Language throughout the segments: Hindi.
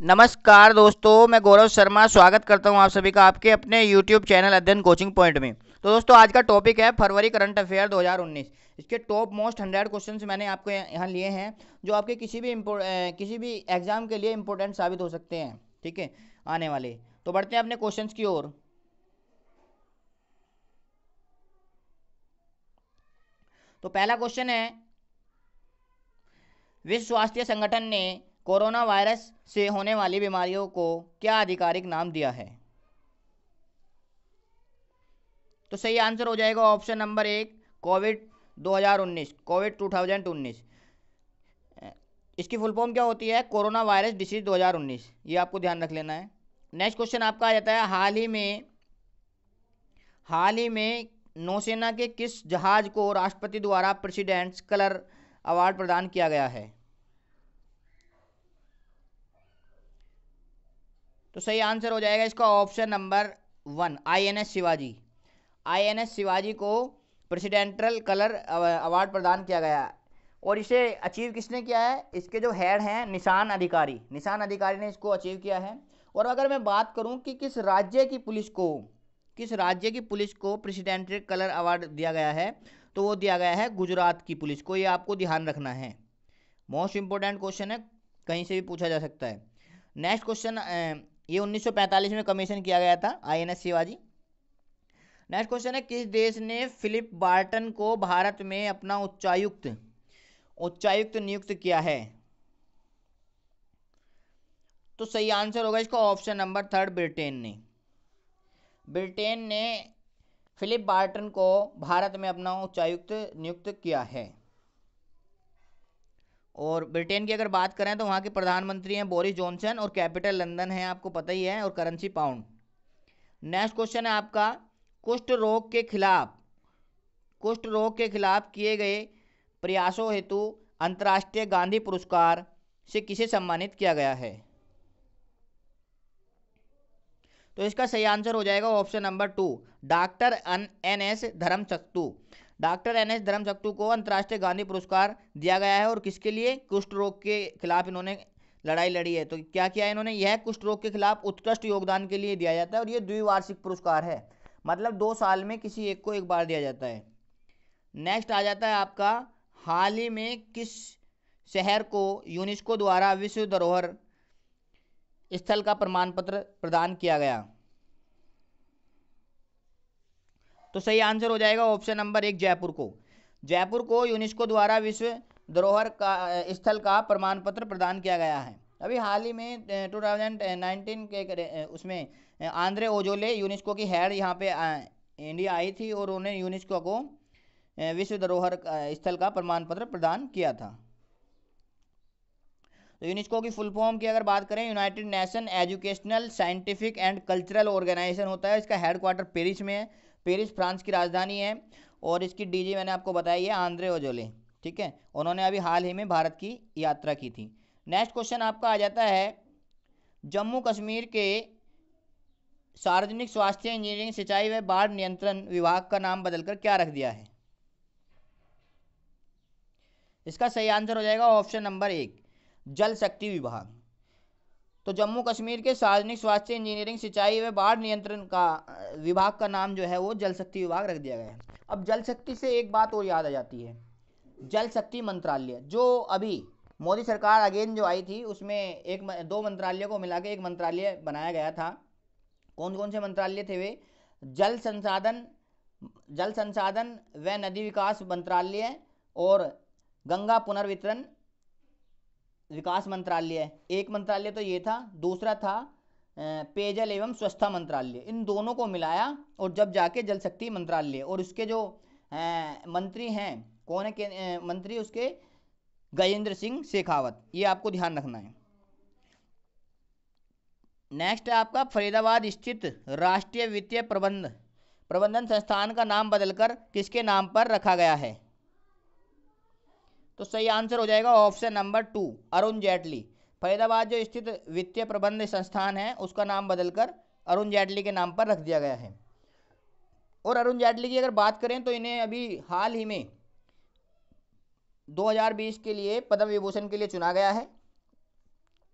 नमस्कार दोस्तों, मैं गौरव शर्मा स्वागत करता हूँ आप सभी का आपके अपने YouTube channel Adhyayan coaching point में। तो दोस्तों, आज का टॉपिक है फरवरी करंट अफेयर 2019 इसके टॉप मोस्ट हंड्रेड क्वेश्चन मैंने आपको यहाँ लिए हैं, जो आपके किसी भी किसी भी एग्ज़ाम के लिए इम्पोर्टेंट साबित हो सकते हैं, ठीक है, आने वाले। तो बढ़ते हैं अपने क्वेश्चन की ओर। तो पहला क्वेश्चन है, विश्व स्वास्थ्य संगठन ने कोरोना वायरस से होने वाली बीमारियों को क्या आधिकारिक नाम दिया है? तो सही आंसर हो जाएगा ऑप्शन नंबर एक, कोविड 2019 कोविड 2019 इसकी फुल फॉर्म क्या होती है? कोरोना वायरस डिसीज 2019 ये आपको ध्यान रख लेना है। नेक्स्ट क्वेश्चन आपका आ जाता है, हाल ही में, हाल ही में नौसेना के किस जहाज़ को राष्ट्रपति द्वारा प्रेसिडेंट्स कलर अवार्ड प्रदान किया गया है? तो सही आंसर हो जाएगा इसका option number one INS Shivaji. INS Shivaji को प्रेसिडेंटल कलर अवार्ड प्रदान किया गया। और इसे अचीव किसने किया है? इसके जो हेड हैं, निशान अधिकारी। निशान अधिकारी ने इसको अचीव किया है। और अगर मैं बात करूँ कि किस राज्य की पुलिस को, किस राज्य की पुलिस को प्रेसिडेंटल कलर अवार्ड दिया गया है तो वो दिया गया है गुजरात की पुलिस को। ये आपको ध्यान रखना है। मोस्ट इंपॉर्टेंट क्वेश्चन है, कहीं से भी पूछा जा सकता है। नेक्स्ट क्वेश्चन ये 1945 में कमीशन किया गया था आईएनएस शिवाजी। नेक्स्ट क्वेश्चन है, किस देश ने फिलिप बार्टन को भारत में अपना उच्चायुक्त उच्चायुक्त नियुक्त किया है? तो सही आंसर होगा इसका ऑप्शन नंबर थर्ड ब्रिटेन ने। ब्रिटेन ने फिलिप बार्टन को भारत में अपना उच्चायुक्त नियुक्त किया है। और ब्रिटेन की अगर बात करें तो वहाँ के प्रधानमंत्री हैं बोरिस जॉनसन और कैपिटल लंदन है, आपको पता ही है, और करेंसी पाउंड। नेक्स्ट क्वेश्चन है आपका, कुष्ठ रोग के खिलाफ, कुष्ठ रोग के खिलाफ किए गए प्रयासों हेतु अंतर्राष्ट्रीय गांधी पुरस्कार से किसे सम्मानित किया गया है? तो इसका सही आंसर हो जाएगा option number two, doctor N S Dharmshaktu doctor N S Dharmshaktu को अंतर्राष्ट्रीय गांधी पुरस्कार दिया गया है और किसके लिए? कुष्ठ रोग के खिलाफ इन्होंने लड़ाई लड़ी है। तो क्या किया इन्होंने? यह कुष्ठ रोग के खिलाफ उत्कृष्ट योगदान के लिए दिया जाता है और ये द्विवार्षिक पुरस्कार है। मतलब दो साल में किसी एक को एक बार दिया जाता है। नेक्स्ट आ जाता है आपका, हाल ही में किस शहर को यूनेस्को द्वारा विश्व धरोहर स्थल का प्रमाण पत्र प्रदान किया गया? तो सही आंसर हो जाएगा ऑप्शन नंबर एक जयपुर को। जयपुर को यूनेस्को द्वारा विश्व धरोहर का स्थल का प्रमाण पत्र प्रदान किया गया है। अभी हाल ही में 2019 के उसमें आंध्रे ओजोले यूनेस्को की हेड यहाँ पे इंडिया आई थी और उन्हें यूनेस्को को विश्व धरोहर स्थल का प्रमाण पत्र प्रदान किया था। तो यूनेस्को की फुल फॉर्म की अगर बात करें, united nation educational, scientific and cultural organisation होता है। इसका हेडक्वार्टर पेरिस में है। पेरिस, फ्रांस की राजधानी है और इसकी डीजी मैंने आपको बताई है, आंद्रे ओजोले, ठीक है? उन्होंने अभी हाल ही में भारत की यात्रा की थी। नेक्स्ट क्वेश्चन आपका आ जाता है जम्मू कश्मीर के सार्वजनिक स्वास्थ्य, इंजीनियरिंग, सिंचाई व बाढ़ नियंत्रण विभाग का नाम बदलकर क्या रख दिया है? इसका सही आंसर हो जाएगा ऑप्शन नंबर एक, जल शक्ति विभाग। तो जम्मू कश्मीर के सार्वजनिक स्वास्थ्य इंजीनियरिंग सिंचाई व बाढ़ नियंत्रण का विभाग का नाम जो है वो जल शक्ति विभाग रख दिया गया है। अब जल शक्ति से एक बात और याद आ जाती है। जल शक्ति मंत्रालय, जो अभी मोदी सरकार अगेन जो आई थी, उसमें एक दो मंत्रालय को मिला के एक मंत्रालय बनाया गया था। कौन कौन से मंत्रालय थे वे? जल संसाधन जल संसाधन व नदी विकास मंत्रालय और गंगा पुनर्वितरण विकास मंत्रालय एक मंत्रालय तो ये था, दूसरा था पेयजल एवं स्वच्छता मंत्रालय। इन दोनों को मिलाया और जब जाके जल शक्ति मंत्रालय और उसके जो मंत्री हैं, कौन है मंत्री उसके, गजेंद्र सिंह शेखावत। ये आपको ध्यान रखना है। नेक्स्ट है आपका फरीदाबाद स्थित राष्ट्रीय वित्तीय प्रबंध। प्रबंधन संस्थान का नाम बदलकर किसके नाम पर रखा गया है? तो सही आंसर हो जाएगा option number two, Arun Jaitley. Faridabad जो स्थित वित्तीय प्रबंध संस्थान है, उसका नाम बदलकर अरुण जेटली के नाम पर रख दिया गया है। और अरुण जेटली की अगर बात करें तो इन्हें अभी हाल ही में 2020 के लिए पद्म विभूषण के लिए चुना गया है।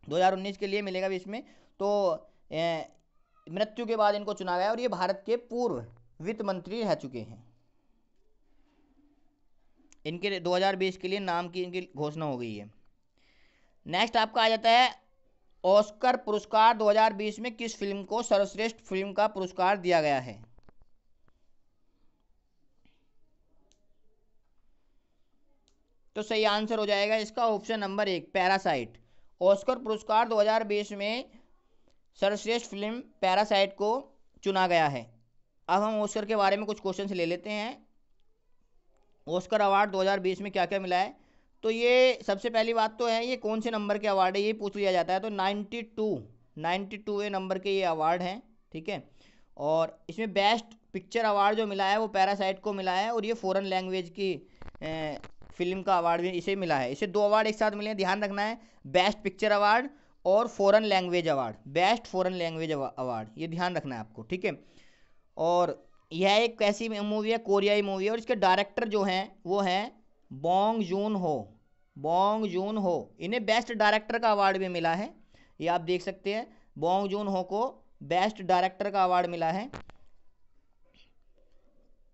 2019 के लिए मिलेगा भी इसमें। तो मृत्यु के बाद इनको चुना गया और ये भारत के पूर्व वित्त मंत्री रह चुके हैं। इनके 2020 के लिए नाम की इनकी घोषणा हो गई है। नेक्स्ट आपका आ जाता है ऑस्कर पुरस्कार 2020 में किस फ़िल्म को सर्वश्रेष्ठ फ़िल्म का पुरस्कार दिया गया है? तो सही आंसर हो जाएगा इसका ऑप्शन नंबर एक पैरासाइट ऑस्कर पुरस्कार 2020 में सर्वश्रेष्ठ फ़िल्म पैरासाइट को चुना गया है। अब हम ऑस्कर के बारे में कुछ क्वेश्चन ले लेते हैं। ऑस्कर अवार्ड 2020 में क्या क्या मिला है? तो ये सबसे पहली बात तो है ये कौन से नंबर के अवार्ड है ये पूछ लिया जाता है। तो 92 92 ए नंबर के ये अवार्ड हैं ठीक है? और इसमें बेस्ट पिक्चर अवार्ड जो मिला है वो पैरासाइट को मिला है और ये फॉरेन लैंग्वेज की ए, फ़िल्म का अवार्ड भी इसे मिला है। इसे दो अवार्ड एक साथ मिले हैं ध्यान रखना है बेस्ट पिक्चर अवार्ड और foreign language award best foreign language award ये ध्यान रखना है आपको ठीक है? और यह एक कैसी मूवी है, कोरियाई मूवी है, और इसके डायरेक्टर जो हैं, वो हैं बोंग जून हो, बोंग जून हो। इन्हें बेस्ट डायरेक्टर का अवार्ड भी मिला है। ये आप देख सकते हैं, बोंग जून हो को बेस्ट डायरेक्टर का अवार्ड मिला है।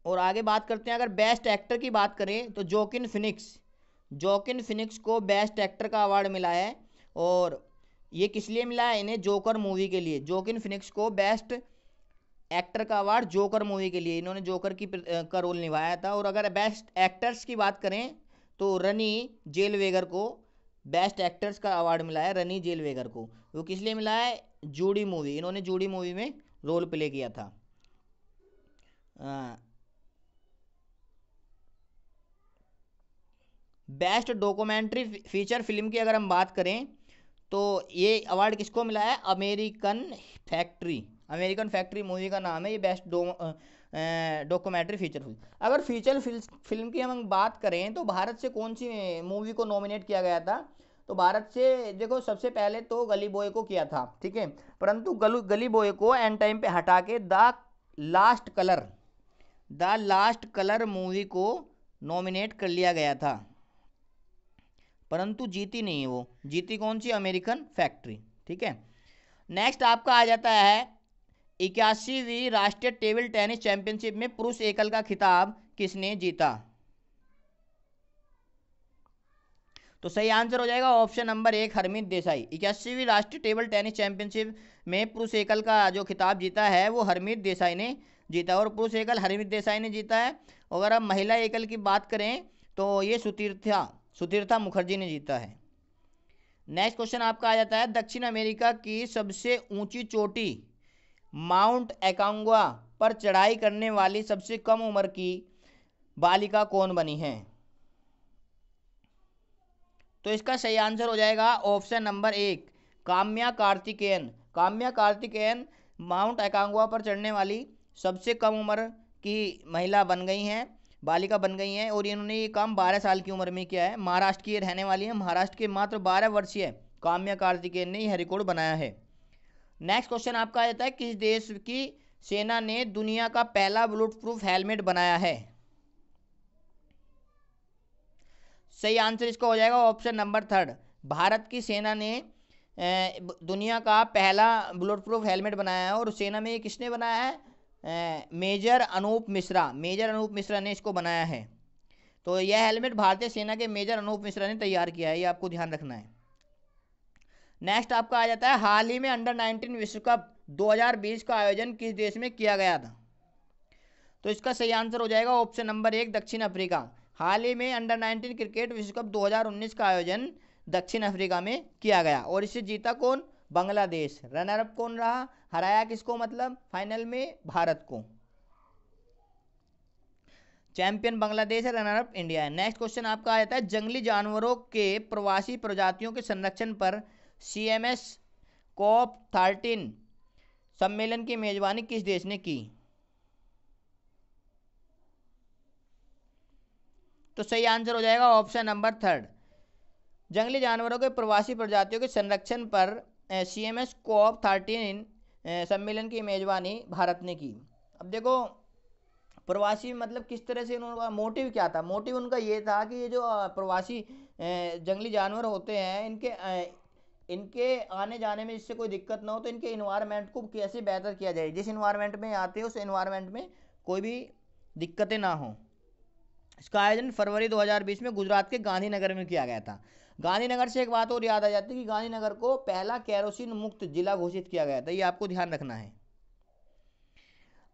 और आगे बात करते हैं, अगर बेस्ट एक्टर की बात करें तो जोकिन फिनिक्स जोकिन फिनिक्स को बेस्ट एक्टर का अवार्ड मिला है। और ये किस लिए मिला है? इन्हें जोकर मूवी के लिए, जोकिन फिनिक्स को बेस्ट एक्टर का अवार्ड जोकर मूवी के लिए, इन्होंने जोकर की का रोल निभाया था। और अगर बेस्ट एक्टर्स की बात करें तो रनी जेलवेगर को बेस्ट एक्टर्स का अवार्ड मिला है, रनी जेलवेगर को। वो किस लिए मिला है? Judy movie. इन्होंने जूडी मूवी में रोल प्ले किया था। बेस्ट डॉक्यूमेंट्री फीचर फ़िल्म की अगर हम बात करें तो ये अवार्ड किसको मिला है? American factory. American factory movie का नाम है, ये best do documentary feature film अगर फीचर फ़िल्म की हम बात करें तो भारत से कौन सी मूवी को नॉमिनेट किया गया था? तो भारत से, देखो, सबसे पहले तो गली बॉय को किया था, ठीक है? परंतु गलू गली बॉय को एंड टाइम पे हटा के the last colour the last colour movie को नॉमिनेट कर लिया गया था। परंतु जीती नहीं है वो। जीती कौन सी? अमेरिकन फैक्ट्री, ठीक है? नेक्स्ट आपका आ जाता है इक्यासीवीं राष्ट्रीय टेबल टेनिस चैंपियनशिप में पुरुष एकल का खिताब किसने जीता? तो सही आंसर हो जाएगा ऑप्शन नंबर एक, हरमीत देसाई। इक्यासीवीं राष्ट्रीय टेबल टेनिस चैंपियनशिप में पुरुष एकल का जो खिताब जीता है, वो हरमीत देसाई ने जीता और पुरुष एकल हरमीत देसाई ने जीता है। अगर हम महिला एकल की बात करें तो ये सुतीर्था सुतीर्था मुखर्जी ने जीता है। नेक्स्ट क्वेश्चन आपका आ जाता है, दक्षिण अमेरिका की सबसे ऊँची चोटी माउंट एकांगवा पर चढ़ाई करने वाली सबसे कम उम्र की बालिका कौन बनी है? तो इसका सही आंसर हो जाएगा ऑप्शन नंबर एक, काम्या कार्तिकेयन। काम्या कार्तिकेयन माउंट एकांगवा पर चढ़ने वाली सबसे कम उम्र की महिला बन गई हैं, बालिका बन गई हैं, और इन्होंने ये काम बारह साल की उम्र में किया है। महाराष्ट्र की रहने वाली है। महाराष्ट्र के मात्र बारह वर्षीय काम्या कार्तिकेयन ने यह रिकॉर्ड बनाया है। नेक्स्ट क्वेश्चन आपका आ जाता है, किस देश की सेना ने दुनिया का पहला बुलेट प्रूफ हेलमेट बनाया है? सही आंसर इसका हो जाएगा ऑप्शन नंबर थर्ड भारत की सेना ने दुनिया का पहला बुलेट प्रूफ हेलमेट बनाया है और सेना में ये किसने बनाया है? मेजर अनूप मिश्रा. मेजर अनूप मिश्रा ने इसको बनाया है। तो यह हेलमेट भारतीय सेना के मेजर अनूप मिश्रा ने तैयार किया है, ये आपको ध्यान रखना है। नेक्स्ट आपका आ जाता है, हाल ही में अंडर 19 विश्व कप 2020 का आयोजन किस देश में किया गया था? तो इसका सही आंसर हो जाएगा ऑप्शन नंबर एक, दक्षिण अफ्रीका। हाल ही में अंडर 19 क्रिकेट विश्व कप 2019 का आयोजन दक्षिण अफ्रीका में किया गया। और इसे जीता कौन? बांग्लादेश। रनर अप कौन रहा? हराया किसको मतलब? फाइनल में भारत को। चैंपियन बांग्लादेश है रनर अप इंडिया है। नेक्स्ट क्वेश्चन आपका आ जाता है, जंगली जानवरों के प्रवासी प्रजातियों के संरक्षण पर C M S COP thirteen सम्मेलन की मेजबानी किस देश ने की? तो सही आंसर हो जाएगा ऑप्शन नंबर थर्ड। जंगली जानवरों के प्रवासी प्रजातियों के संरक्षण पर C M S COP thirteen सम्मेलन की मेजबानी भारत ने की। अब देखो, प्रवासी मतलब किस तरह से उनका मोटिव क्या था? मोटिव उनका ये था कि ये जो प्रवासी जंगली जानवर होते हैं, इनके इनके आने जाने में जिससे कोई दिक्कत ना हो तो इनके इन्वायरमेंट को कैसे बेहतर किया जाए? जिस इन्वायरमेंट में आते हैं, उस इन्वायरमेंट में कोई भी दिक्कतें ना हो। इसका आयोजन फरवरी 2020 में गुजरात के गांधीनगर में किया गया था। गांधीनगर से एक बात और याद आ जाती है कि गांधीनगर को पहला कैरोसिन मुक्त जिला घोषित किया गया था। ये आपको ध्यान रखना है।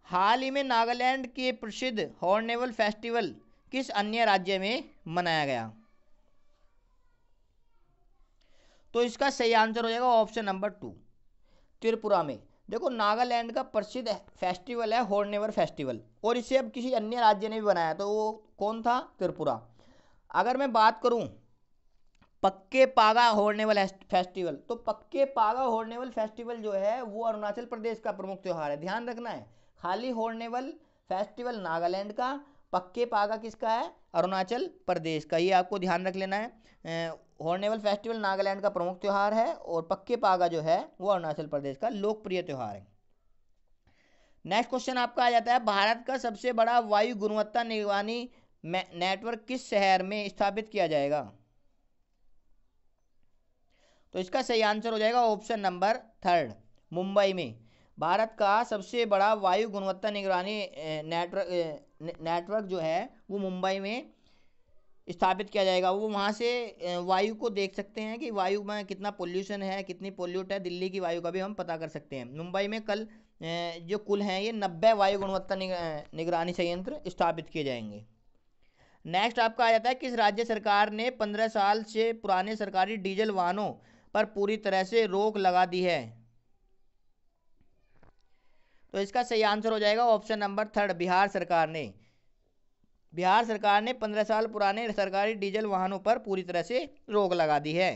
हाल ही में नागालैंड के प्रसिद्ध हॉर्नेवल फेस्टिवल किस अन्य राज्य में मनाया गया? तो इसका सही आंसर हो जाएगा ऑप्शन नंबर टू, त्रिपुरा में। देखो, नागालैंड का प्रसिद्ध फेस्टिवल है हॉर्नेवर फेस्टिवल, और इसे अब किसी अन्य राज्य ने भी बनाया तो वो कौन था? त्रिपुरा। अगर मैं बात करूँ, पक्के पागा हॉर्नेवल फेस्टिवल तो पक्के पागा हॉर्नेवल फेस्टिवल जो है, वो अरुणाचल प्रदेश का प्रमुख त्यौहार है। ध्यान रखना है, खाली हॉर्नेवल फेस्टिवल नागालैंड का, पक्के पागा किसका है? अरुणाचल प्रदेश का। ये आपको ध्यान रख लेना है। हॉर्नेवल फेस्टिवल नागालैंड का प्रमुख त्यौहार है और पक्के पागा जो है वो अरुणाचल प्रदेश का लोकप्रिय त्यौहार है। नेक्स्ट क्वेश्चन आपका आ जाता है, भारत का सबसे बड़ा वायु गुणवत्ता निगरानी नेटवर्क किस शहर में स्थापित किया जाएगा? तो इसका सही आंसर हो जाएगा ऑप्शन नंबर थर्ड, मुंबई में। भारत का सबसे बड़ा वायु गुणवत्ता निगरानी नेटवर्क नेटवर्क जो है वो मुंबई में स्थापित किया जाएगा। वो वहाँ से वायु को देख सकते हैं कि वायु में कितना पोल्यूशन है, कितनी पोल्यूट है, दिल्ली की वायु का भी हम पता कर सकते हैं। मुंबई में कल जो कुल हैं, ये नब्बे वायु गुणवत्ता निगरानी संयंत्र स्थापित किए जाएँगे। नेक्स्ट आपका आ जाता है किस राज्य सरकार ने पंद्रह साल से पुराने सरकारी डीजल वाहनों पर पूरी तरह से रोक लगा दी है। तो इसका सही आंसर हो जाएगा ऑप्शन नंबर थर्ड, बिहार सरकार ने। बिहार सरकार ने पंद्रह साल पुराने सरकारी डीजल वाहनों पर पूरी तरह से रोक लगा दी है।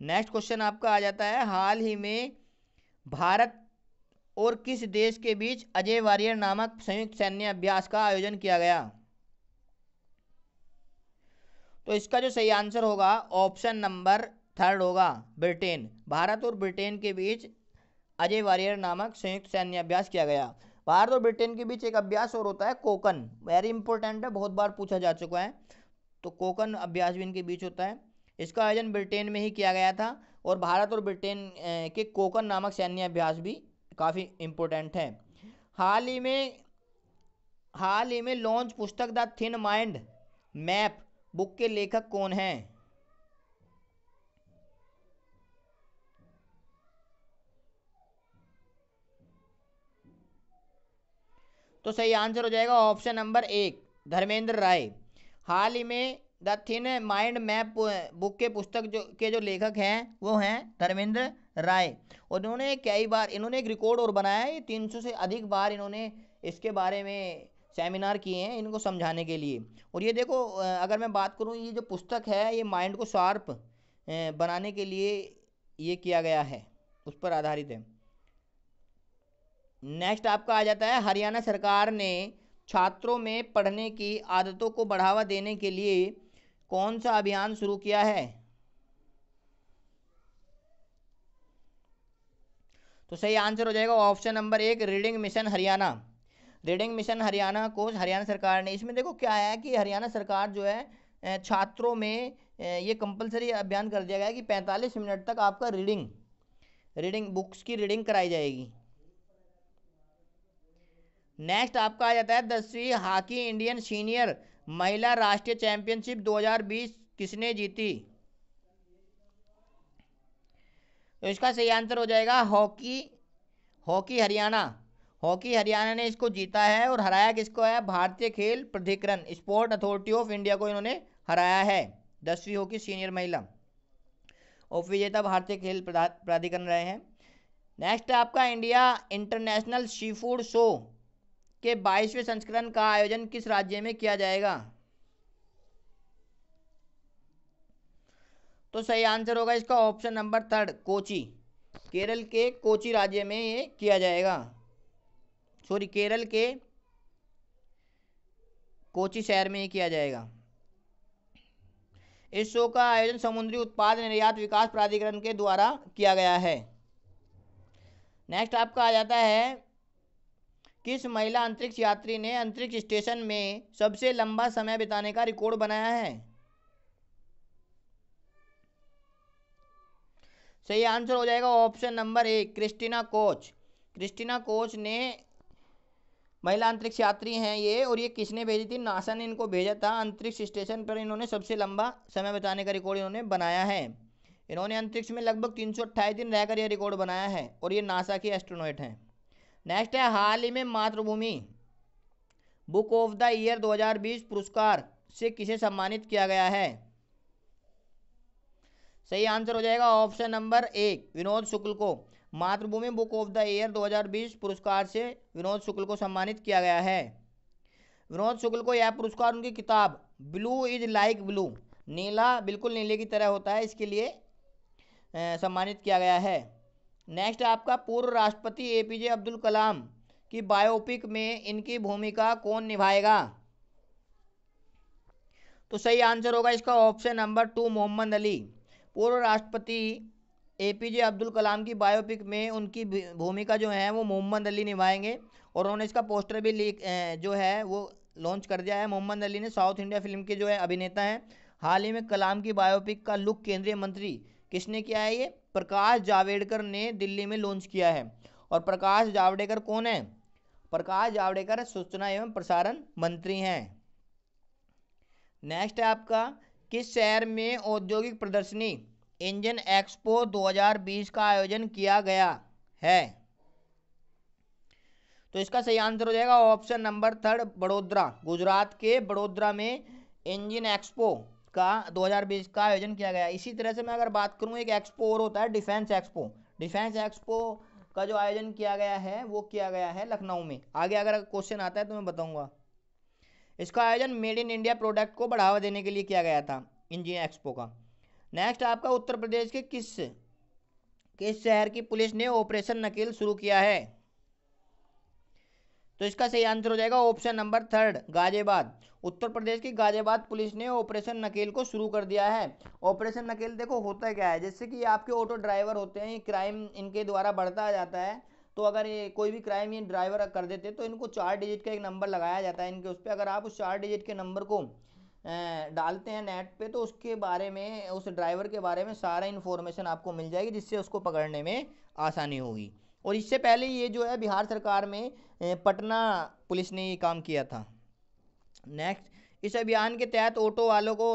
नेक्स्ट क्वेश्चन आपका आ जाता है, हाल ही में भारत और किस देश के बीच अजय वारियर नामक संयुक्त सैन्य अभ्यास का आयोजन किया गया? तो इसका जो सही आंसर होगा, ऑप्शन नंबर थर्ड होगा, ब्रिटेन। भारत और ब्रिटेन के बीच अजय वारियर नामक संयुक्त सैन्य अभ्यास किया गया। भारत और ब्रिटेन के बीच एक अभ्यास और होता है कोकन। वेरी इंपॉर्टेंट है, बहुत बार पूछा जा चुका है। तो कोकन अभ्यास भी इनके बीच होता है। इसका आयोजन ब्रिटेन में ही किया गया था और भारत और ब्रिटेन के कोकन नामक सैन्य अभ्यास भी काफ़ी इम्पोर्टेंट है। हाल ही में, हाल ही में लॉन्च पुस्तक the thin mind map book के लेखक कौन हैं? तो सही आंसर हो जाएगा ऑप्शन नंबर एक, धर्मेंद्र राय। हाल ही में the thin mind map book के पुस्तक जो, के जो लेखक हैं, वो हैं धर्मेंद्र राय। और इन्होंने कई बार, इन्होंने एक रिकॉर्ड और बनाया है तीन सौ से अधिक बार इन्होंने इसके बारे में सेमिनार किए हैं इनको समझाने के लिए। और ये देखो अगर मैं बात करूँ, ये जो पुस्तक है, ये माइंड को शार्प बनाने के लिए ये किया गया है, उस पर आधारित है। नेक्स्ट आपका आ जाता है, हरियाणा सरकार ने छात्रों में पढ़ने की आदतों को बढ़ावा देने के लिए कौन सा अभियान शुरू किया है? तो सही आंसर हो जाएगा ऑप्शन नंबर एक reading mission Haryana. Reading mission Haryana को, हरियाणा सरकार ने, इसमें देखो क्या है कि हरियाणा सरकार जो है छात्रों में ये कंपलसरी अभियान कर दिया गया है कि 45 मिनट तक आपका रीडिंग रीडिंग बुक्स की रीडिंग कराई जाएगी। नेक्स्ट आपका आ जाता है दसवीं हॉकी इंडियन सीनियर महिला राष्ट्रीय चैंपियनशिप 2020 किसने जीती? तो इसका सही आंसर हो जाएगा hockey hockey Haryana. Hockey Haryana ने इसको जीता है और हराया किसको है? भारतीय खेल प्राधिकरण स्पोर्ट अथॉरिटी ऑफ़ इंडिया को इन्होंने हराया है। दसवीं हॉकी सीनियर महिला। उप विजेता भारतीय खेल प्राधिकरण रहे हैं। नेक्स्ट आपका India international seafood show के बाईसवें संस्करण का आयोजन किस राज्य में किया जाएगा? तो सही आंसर होगा इसका option number third, Kochi. Kerala के कोची राज्य में ये किया जाएगा। सॉरी, केरल के कोची शहर में ये किया जाएगा। इस शो का आयोजन समुद्री उत्पाद निर्यात विकास प्राधिकरण के द्वारा किया गया है। नेक्स्ट आपका आ जाता है किस महिला अंतरिक्ष यात्री ने अंतरिक्ष स्टेशन में सबसे लंबा समय बिताने का रिकॉर्ड बनाया है? सही आंसर हो जाएगा ऑप्शन नंबर एक क्रिस्टीना कोच। क्रिस्टीना कोच ने महिला अंतरिक्ष यात्री हैं ये, और ये किसने भेजी थी? नासा ने इनको भेजा था। अंतरिक्ष स्टेशन पर इन्होंने सबसे लंबा समय बिताने का रिकॉर्ड इन्होंने बनाया है। इन्होंने अंतरिक्ष में लगभग तीन सौ अट्ठाईस दिन रहकर यह रिकॉर्ड बनाया है, और ये नासा के एस्ट्रोनॉट हैं। नेक्स्ट है, हाल ही में मातृभूमि। बुक ऑफ़ द ईयर 2020 पुरस्कार से किसे सम्मानित किया गया है? सही आंसर हो जाएगा ऑप्शन नंबर एक विनोद शुक्ल को। मातृभूमि बुक ऑफ़ द ईयर 2020 पुरस्कार से विनोद शुक्ल को सम्मानित किया गया है। विनोद शुक्ल को यह पुरस्कार उनकी किताब ब्लू इज़ लाइक ब्लू नीला बिल्कुल नीले की तरह होता है, इसके लिए सम्मानित किया गया है। नेक्स्ट आपका पूर्व राष्ट्रपति ए एपीजे अब्दुल कलाम की बायोपिक में इनकी भूमिका कौन निभाएगा? तो सही आंसर होगा इसका option number two Muhammad Ali. पूर्व राष्ट्रपति ए एपीजे अब्दुल कलाम की बायोपिक में उनकी भूमिका जो है वो मोहम्मद अली निभाएँगे और उन्होंने इसका पोस्टर भी लीक जो है वो लॉन्च कर दिया है। मोहम्मद अली ने साउथ इंडिया फ़िल्म के जो है अभिनेता हैं, हाल ही में कलाम की बायोपिक का लुक केंद्रीय मंत्री किसने किया है ये? प्रकाश जावड़ेकर ने दिल्ली में लॉन्च किया है। और प्रकाश जावड़ेकर कौन है? प्रकाश जावड़ेकर सूचना एवं प्रसारण मंत्री हैं। नेक्स्ट है आपका, किस शहर में औद्योगिक प्रदर्शनी इंजन एक्सपो 2020 का आयोजन किया गया है? तो इसका सही आंसर हो जाएगा option number third Vadodara, Gujarat के बड़ोदरा में इंजन एक्सपो का 2020 का आयोजन किया गया। इसी तरह से मैं अगर बात करूँ, एक एक्सपो और होता है डिफेंस एक्सपो डिफेंस एक्सपो का जो आयोजन किया गया है, वो किया गया है लखनऊ में। आगे अगर क्वेश्चन आता है तो मैं बताऊँगा। इसका आयोजन मेड इन इंडिया प्रोडक्ट को बढ़ावा देने के लिए किया गया था इंजीनियर एक्सपो का। नेक्स्ट आपका उत्तर प्रदेश के किस किस शहर की पुलिस ने ऑपरेशन नकेल शुरू किया है? तो इसका सही आंसर हो जाएगा option number third, Ghaziabad. Uttar Pradesh की गाजियाबाद पुलिस ने ऑपरेशन नकेल को शुरू कर दिया है। ऑपरेशन नकेल देखो होता क्या है? जैसे कि आपके ऑटो ड्राइवर होते हैं क्राइम इनके द्वारा बढ़ता जाता है। तो अगर ये कोई भी क्राइम ये ड्राइवर कर देते तो इनको चार डिजिट का एक नंबर लगाया जाता है इनके उस पर अगर आप उस चार डिजिट के नंबर को डालते हैं नेट पे तो उसके बारे में, उस ड्राइवर के बारे में सारा इन्फॉर्मेशन आपको मिल जाएगी, जिससे उसको पकड़ने में आसानी होगी। और इससे पहले ये जो है बिहार सरकार में पटना पुलिस ने ये काम किया था। नेक्स्ट इस अभियान के तहत ऑटो वालों को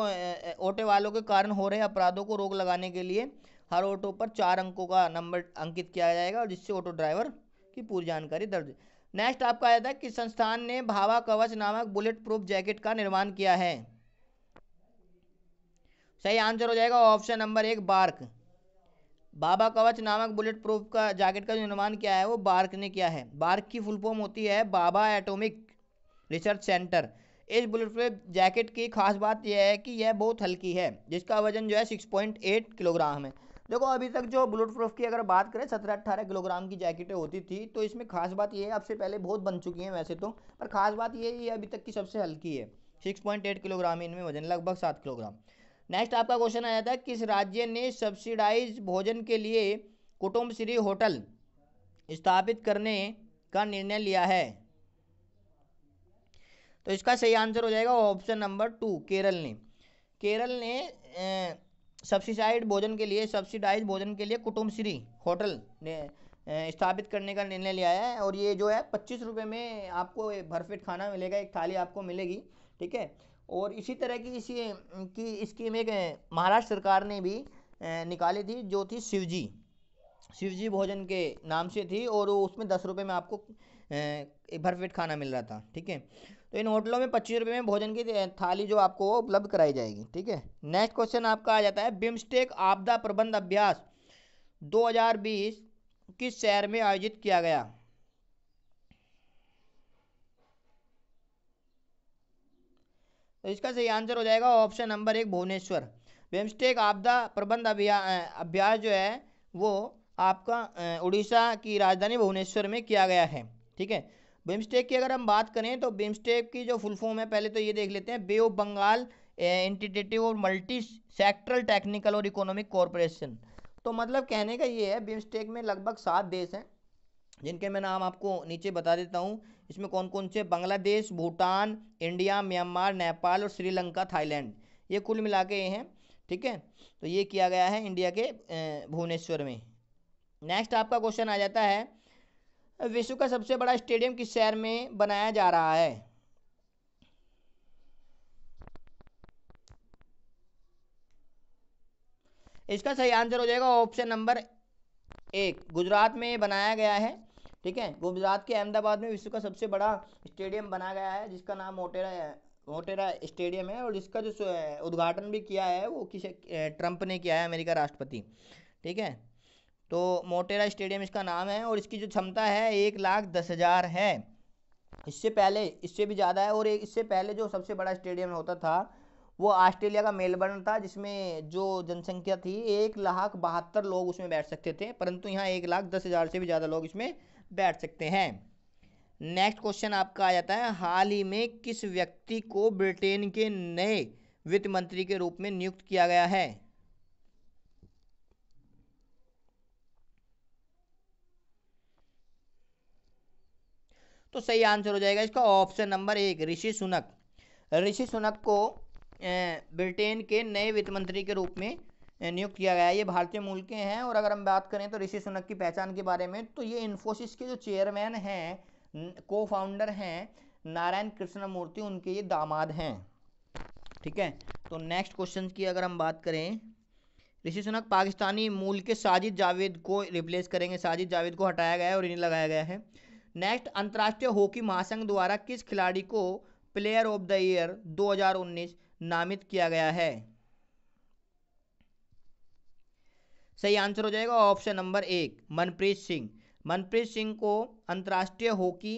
ऑटो वालों के कारण हो रहे अपराधों को रोक लगाने के लिए हर ऑटो पर चार अंकों का नंबर अंकित किया जाएगा और जिससे ऑटो ड्राइवर की पूरी जानकारी दर्ज। नेक्स्ट आपका आया था कि संस्थान ने भावा कवच नामक बुलेट प्रूफ जैकेट का निर्माण किया है। सही आंसर हो जाएगा ऑप्शन नंबर एक, बार्क। बाबा कवच नामक बुलेट प्रूफ का जैकेट का जो निर्माण किया है, वो बार्क ने किया है। बार्क की फुल फॉर्म होती है बाबा एटॉमिक रिसर्च सेंटर। इस बुलेट प्रूफ जैकेट की खास बात यह है कि यह बहुत हल्की है, जिसका वज़न जो है सिक्स पॉइंट एट किलोग्राम है। देखो, अभी तक जो बुलेट प्रूफ की अगर बात करें, सत्रह अट्ठारह किलोग्राम की जैकेटें होती थी तो इसमें खास बात यह है, अब से पहले बहुत बन चुकी हैं वैसे तो पर खास बात ये है अभी तक की सबसे हल्की है। सिक्स पॉइंट एट किलोग्राम इनमें वज़न लगभग सात किलोग्राम नेक्स्ट आपका क्वेश्चन आया था किस राज्य ने सब्सिडाइज भोजन के लिए कुटुम्बश्री होटल स्थापित करने का निर्णय लिया है? तो इसका सही आंसर हो जाएगा ऑप्शन नंबर टू केरल ने। केरल ने सब्सिडाइड भोजन के लिए सब्सिडाइज भोजन के लिए कुटुम्बश्री होटल ने स्थापित करने का निर्णय लिया है और ये जो है, पच्चीस रुपये में आपको भरपेट खाना मिलेगा, एक थाली आपको मिलेगी, ठीक है? और इसी तरह की इसी, की स्कीम एक महाराष्ट्र सरकार ने भी निकाली थी, जो थी शिवजी। शिवजी भोजन के नाम से थी और उसमें दस रुपये में आपको भरपेट खाना मिल रहा था, ठीक है? तो इन होटलों में पच्चीस रुपये में भोजन की थाली जो आपको वो उपलब्ध कराई जाएगी, ठीक है? नेक्स्ट क्वेश्चन आपका आ जाता है बिम्स्टेक आपदा प्रबंध अभ्यास 2020 किस शहर में आयोजित किया गया? तो इसका सही आंसर हो जाएगा ऑप्शन नंबर एक भुवनेश्वर। बिम्स्टेक आपदा प्रबंध अभ्यास जो है, वो आपका उड़ीसा की राजधानी भुवनेश्वर में किया गया है, ठीक है? बिम्स्टेक की अगर हम बात करें तो बिम्स्टेक की जो फुल फॉर्म है, पहले तो ये देख लेते हैं, बे ऑफ़ बंगाल इंटीटेटिव और मल्टी सेक्टरल टेक्निकल और इकोनॉमिक कॉरपोरेशन। तो मतलब कहने का ये है, बिम्स्टेक में लगभग सात देश हैं जिनके मैं नाम आपको नीचे बता देता हूँ, इसमें कौन कौन से? बांग्लादेश, भूटान, इंडिया, म्यांमार, नेपाल और श्रीलंका, थाईलैंड। ये कुल मिला के ये हैं, ठीक है? तो ये किया गया है इंडिया के भुवनेश्वर में। नेक्स्ट आपका क्वेश्चन आ जाता है, विश्व का सबसे बड़ा स्टेडियम किस शहर में बनाया जा रहा है? इसका सही आंसर हो जाएगा ऑप्शन नंबर एक, गुजरात में बनाया गया है। ठीक है? गुजरात के अहमदाबाद में विश्व का सबसे बड़ा स्टेडियम बना गया है, जिसका नाम मोटेरा मोटेरा स्टेडियम है और इसका जो उद्घाटन भी किया है वो किसी ट्रंप ने किया है अमेरिका राष्ट्रपति। ठीक है? तो मोटेरा स्टेडियम इसका नाम है और इसकी जो क्षमता है एक लाख दस हज़ार है। इससे पहले, इससे भी ज़्यादा है और एक, इससे पहले जो सबसे बड़ा स्टेडियम होता था, वो ऑस्ट्रेलिया का मेलबर्न था, जिसमें जो जनसंख्या थी, एक लाख बहत्तर लोग उसमें बैठ सकते थे, परंतु यहाँ एक लाख दस हज़ार से भी ज़्यादा लोग इसमें बैठ सकते हैं। नेक्स्ट क्वेश्चन आपका आ जाता है, हाल ही में किस व्यक्ति को ब्रिटेन के नए वित्त मंत्री के रूप में नियुक्त किया गया है? तो सही आंसर हो जाएगा इसका ऑप्शन नंबर एक, ऋषि सुनक। ऋषि सुनक को ब्रिटेन के नए वित्त मंत्री के रूप में नियुक्त किया गया है। ये भारतीय मूल के हैं और अगर हम बात करें तो ऋषि सुनक की पहचान के बारे में तो ये इन्फोसिस के जो चेयरमैन हैं को फाउंडर हैं, नारायण कृष्ण मूर्ति उनके ये दामाद हैं। ठीक है? तो नेक्स्ट क्वेश्चन की अगर हम बात करें, ऋषि सुनक पाकिस्तानी मूल के साजिद जावेद को रिप्लेस करेंगे। साजिद जावेद को हटाया गया है और इन्हें लगाया गया है। नेक्स्ट अंतर्राष्ट्रीय हॉकी महासंघ द्वारा किस खिलाड़ी को प्लेयर ऑफ़ द ईयर 2019 नामित किया गया है? सही आंसर हो जाएगा ऑप्शन नंबर एक मनप्रीत सिंह। मनप्रीत सिंह को अंतर्राष्ट्रीय हॉकी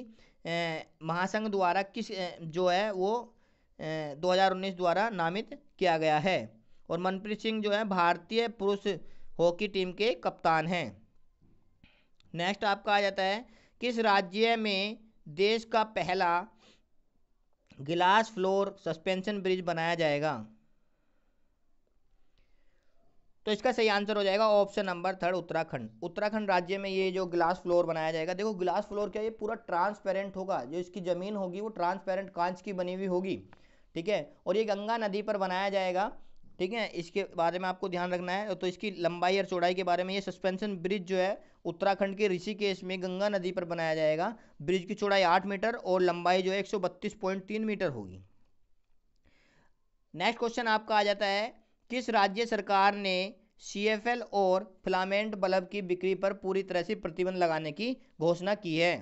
महासंघ द्वारा किस जो है वो ए, 2019 द्वारा नामित किया गया है। और मनप्रीत सिंह जो है भारतीय पुरुष हॉकी टीम के कप्तान हैं। नेक्स्ट आपका आ जाता है किस राज्य में देश का पहला गिलास फ्लोर सस्पेंशन ब्रिज बनाया जाएगा? तो इसका सही आंसर हो जाएगा option number third, Uttarakhand. Uttarakhand राज्य में ये जो ग्लास फ्लोर बनाया जाएगा, देखो ग्लास फ्लोर क्या, ये पूरा ट्रांसपेरेंट होगा, जो इसकी ज़मीन होगी वो ट्रांसपेरेंट कांच की बनी हुई होगी, ठीक है? और ये गंगा नदी पर बनाया जाएगा, ठीक है? इसके बारे में आपको ध्यान रखना है तो इसकी लंबाई और चौड़ाई के बारे में ये सस्पेंशन ब्रिज जो है, उत्तराखंड के ऋषिकेश में गंगा नदी पर बनाया जाएगा। ब्रिज की चौड़ाई आठ मीटर और लंबाई जो है एक मीटर होगी। नेक्स्ट क्वेश्चन आपका आ जाता है किस राज्य सरकार ने सीएफएल और फिलामेंट बल्ब की बिक्री पर पूरी तरह से प्रतिबंध लगाने की घोषणा की है?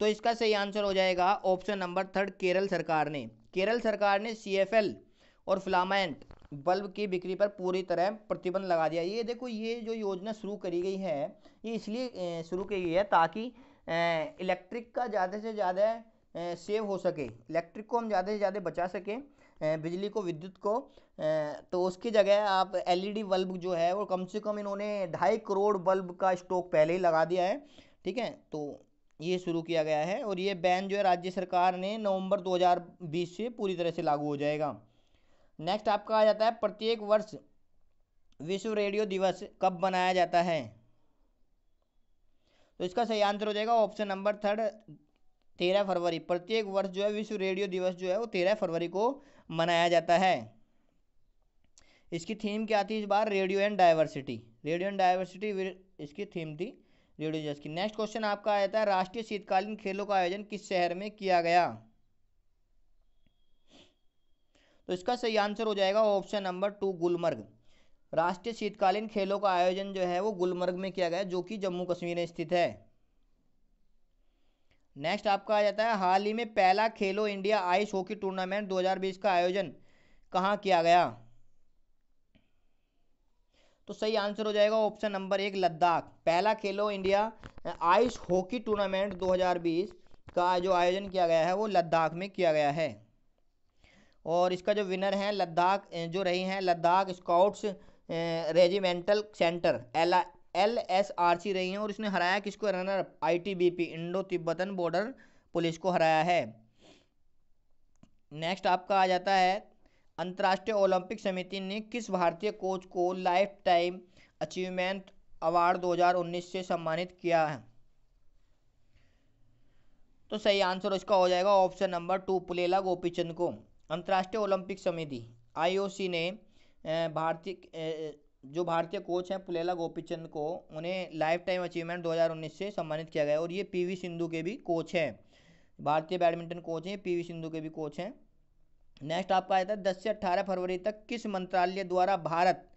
तो इसका सही आंसर हो जाएगा ऑप्शन नंबर थर्ड, केरल सरकार ने। केरल सरकार ने सीएफएल और फिलामेंट बल्ब की बिक्री पर पूरी तरह प्रतिबंध लगा दिया। ये देखो, ये जो योजना शुरू करी गई है, ये इसलिए शुरू की गई है ताकि इलेक्ट्रिक का ज़्यादा से ज़्यादा सेव हो सके। इलेक्ट्रिक को हम ज़्यादा से ज़्यादा बचा सकें। बिजली को, विद्युत को तो उसकी जगह आप एलईडी बल्ब जो है, वो कम से कम इन्होंने ढाई करोड़ बल्ब का स्टॉक पहले ही लगा दिया है, ठीक है? तो ये शुरू किया गया है और ये बैन जो है राज्य सरकार ने नवंबर 2020 से पूरी तरह से लागू हो जाएगा। नेक्स्ट आपका आ जाता है, प्रत्येक वर्ष विश्व रेडियो दिवस कब मनाया जाता है? तो इसका सही आंसर हो जाएगा ऑप्शन नंबर थर्ड, तेरह फरवरी। प्रत्येक वर्ष जो है विश्व रेडियो दिवस जो है वो तेरह फरवरी को मनाया जाता है। इसकी थीम क्या थी इस बार? Radio and diversity radio and diversity इसकी थीम थी रेडियो की नेक्स्ट क्वेश्चन आपका आ जाता है, राष्ट्रीय शीतकालीन खेलों का आयोजन किस शहर में किया गया? तो इसका सही आंसर हो जाएगा ऑप्शन नंबर टू गुलमर्ग। राष्ट्रीय शीतकालीन खेलों का आयोजन जो है वो गुलमर्ग में किया गया, जो कि जम्मू कश्मीर में स्थित है। नेक्स्ट आपका आ जाता है, हाल ही में पहला खेलो इंडिया आइस हॉकी टूर्नामेंट 2020 का आयोजन कहाँ किया गया? तो सही आंसर हो जाएगा ऑप्शन नंबर एक, लद्दाख। पहला खेलो इंडिया आइस हॉकी टूर्नामेंट 2020 का जो आयोजन किया गया है, वो लद्दाख में किया गया है। और इसका जो विनर है, लद्दाख जो रही हैं, Ladakh scouts regimental centre, L L S R C रही हैं और इसने हराया किसको? Runner I T B P Indo Tibetan border police को हराया है। नेक्स्ट आपका आ जाता है, अंतर्राष्ट्रीय ओलंपिक समिति ने किस भारतीय कोच को लाइफ टाइम अचीवमेंट अवार्ड 2019 से सम्मानित किया है? तो सही आंसर उसका हो जाएगा option number two, Pullela Gopichand को। अंतर्राष्ट्रीय ओलंपिक समिति, आईओसी ने भारतीय जो भारतीय कोच हैं पुलेला गोपीचंद को, उन्हें लाइफ टाइम अचीवमेंट 2019 से सम्मानित किया गया और ये पीवी सिंधु के भी कोच हैं। भारतीय बैडमिंटन कोच हैं पीवी सिंधु के भी कोच हैं। नेक्स्ट आपका आता है, दस से अट्ठारह फरवरी तक किस मंत्रालय द्वारा भारत,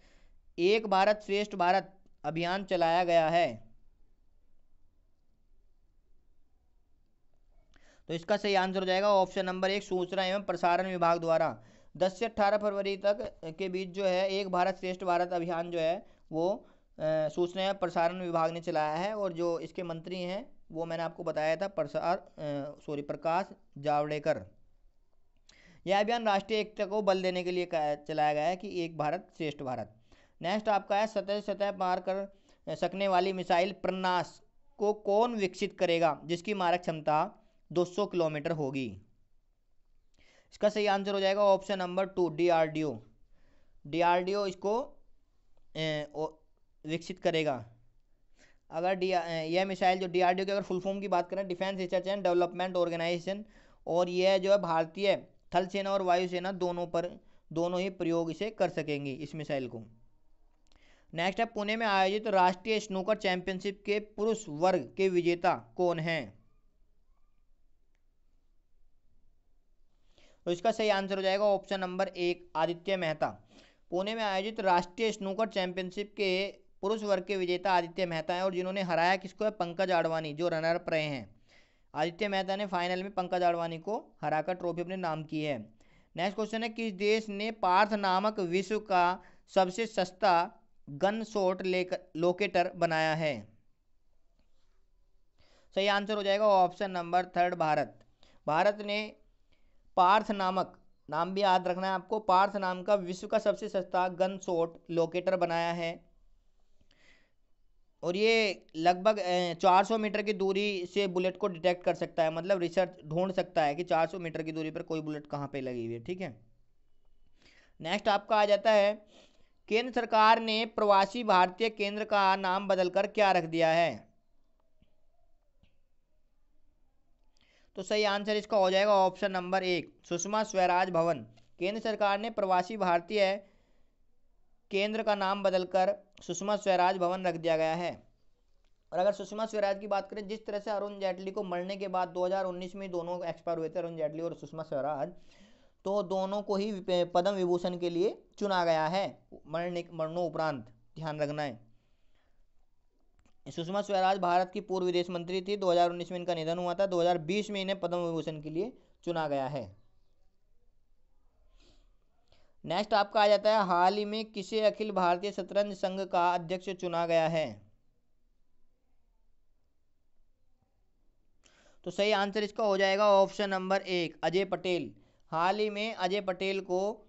एक भारत श्रेष्ठ भारत अभियान चलाया गया है? तो इसका सही आंसर हो जाएगा ऑप्शन नंबर एक, सूचना एवं प्रसारण विभाग द्वारा। 10 से 18 फरवरी तक के बीच जो है, एक भारत श्रेष्ठ भारत अभियान जो है, वो सूचना प्रसारण विभाग ने चलाया है और जो इसके मंत्री हैं, वो मैंने आपको बताया था प्रसार सॉरी, प्रकाश जावड़ेकर। यह अभियान राष्ट्रीय एकता को बल देने के लिए चलाया गया है कि एक भारत श्रेष्ठ भारत। नेक्स्ट आपका है, सतह सतह पार कर सकने वाली मिसाइल प्रन्नास को कौन विकसित करेगा, जिसकी मारक क्षमता 200 किलोमीटर होगी? इसका सही आंसर हो जाएगा option number two, DRDO. DRDO इसको विकसित करेगा। अगर डी यह मिसाइल जो डीआरडीओ की अगर फुल फॉर्म की बात करें, defence research and development organisation और यह जो है भारतीय थल सेना और वायुसेना दोनों पर, दोनों ही प्रयोग इसे कर सकेंगे इस मिसाइल को। नेक्स्ट है, पुणे में आयोजित राष्ट्रीय स्नूकर चैंपियनशिप के पुरुष वर्ग के विजेता कौन हैं? तो इसका सही आंसर हो जाएगा ऑप्शन नंबर एक, आदित्य मेहता। पुणे में आयोजित राष्ट्रीय स्नूकर चैंपियनशिप के पुरुष वर्ग के विजेता आदित्य मेहता हैं और जिन्होंने हराया किसको है? पंकज आडवाणी, जो रनर अप रहे हैं। आदित्य मेहता ने फाइनल में पंकज आडवाणी को हराकर ट्रॉफी अपने नाम की है। नेक्स्ट क्वेश्चन है, किस देश ने पार्थ नामक विश्व का सबसे सस्ता गन शॉट लेकर लोकेटर बनाया है? सही आंसर हो जाएगा option number third, Bharat. Bharat ने पार्थ नामक, नाम भी याद रखना है आपको, पार्थ नाम का विश्व का सबसे सस्ता गन शॉट लोकेटर बनाया है। और ये लगभग 400 मीटर की दूरी से बुलेट को डिटेक्ट कर सकता है मतलब रिसर्च ढूंढ सकता है कि 400 मीटर की दूरी पर कोई बुलेट कहाँ पे लगी हुई है, ठीक है? नेक्स्ट आपका आ जाता है, केंद्र सरकार ने प्रवासी भारतीय केंद्र का नाम बदलकर क्या रख दिया है? तो सही आंसर इसका हो जाएगा ऑप्शन नंबर एक, सुषमा स्वराज भवन। केंद्र सरकार ने प्रवासी भारतीय केंद्र का नाम बदलकर सुषमा स्वराज भवन रख दिया गया है। और अगर सुषमा स्वराज की बात करें, जिस तरह से अरुण जेटली को मरने के बाद 2019 में दोनों एक्सपायर हुए थे, अरुण जेटली और सुषमा स्वराज तो दोनों को ही पद्म विभूषण के लिए चुना गया है। मरने मरणोपरांत ध्यान रखना है। सुषमा स्वराज भारत की पूर्व विदेश मंत्री थी। 2019 में इनका निधन हुआ था। 2020 में इन्हें पद्म विभूषण के लिए चुना गया है। नेक्स्ट आपका आ जाता है, हाल ही में किसे अखिल भारतीय शतरंज संघ का अध्यक्ष चुना गया है? तो सही आंसर इसका हो जाएगा ऑप्शन नंबर एक, अजय पटेल। हाल ही में अजय पटेल को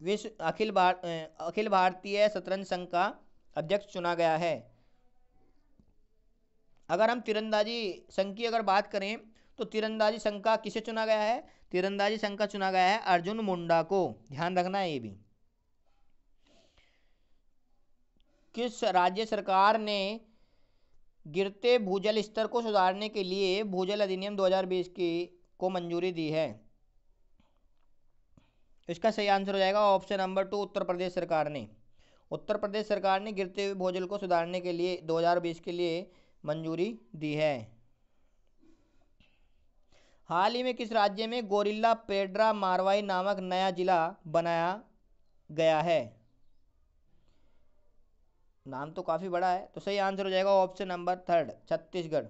विश्व अखिल भार अखिल भारतीय शतरंज संघ का अध्यक्ष चुना गया है। अगर हम तीरंदाजी संघ की अगर बात करें तो तीरंदाजी संघ का किसे चुना गया है? तीरंदाजी संघ का चुना गया है अर्जुन मुंडा को। ध्यान रखना है ये भी। किस राज्य सरकार ने गिरते भूजल स्तर को सुधारने के लिए भूजल अधिनियम 2020 की, को मंजूरी दी है? इसका सही आंसर हो जाएगा option number two, Uttar Pradesh सरकार ने। उत्तर प्रदेश सरकार ने गिरते हुए भूजल को सुधारने के लिए 2020 के लिए मंजूरी दी है। हाल ही में किस राज्य में गोरिल्ला पेड्रा मारवाई नामक नया जिला बनाया गया है? नाम तो काफ़ी बड़ा है तो सही आंसर हो जाएगा option number third, Chhattisgarh.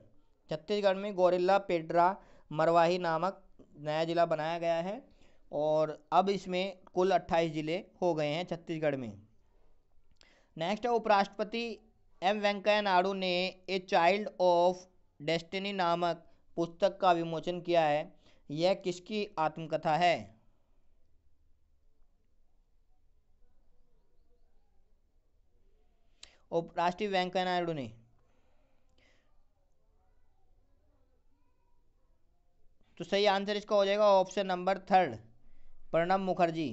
Chhattisgarh में गोरिल्ला पेड्रा मरवाही नामक नया जिला बनाया गया है और अब इसमें कुल 28 ज़िले हो गए हैं छत्तीसगढ़ में। नेक्स्ट है उपराष्ट्रपति एम वेंकैया नायडू ने ए चाइल्ड ऑफ़ डेस्टिनी नामक पुस्तक का विमोचन किया है। यह किसकी आत्मकथा है? उपराष्ट्रपति वेंकैया नायडू ने। तो सही आंसर इसका हो जाएगा option number third, Pranab Mukherjee.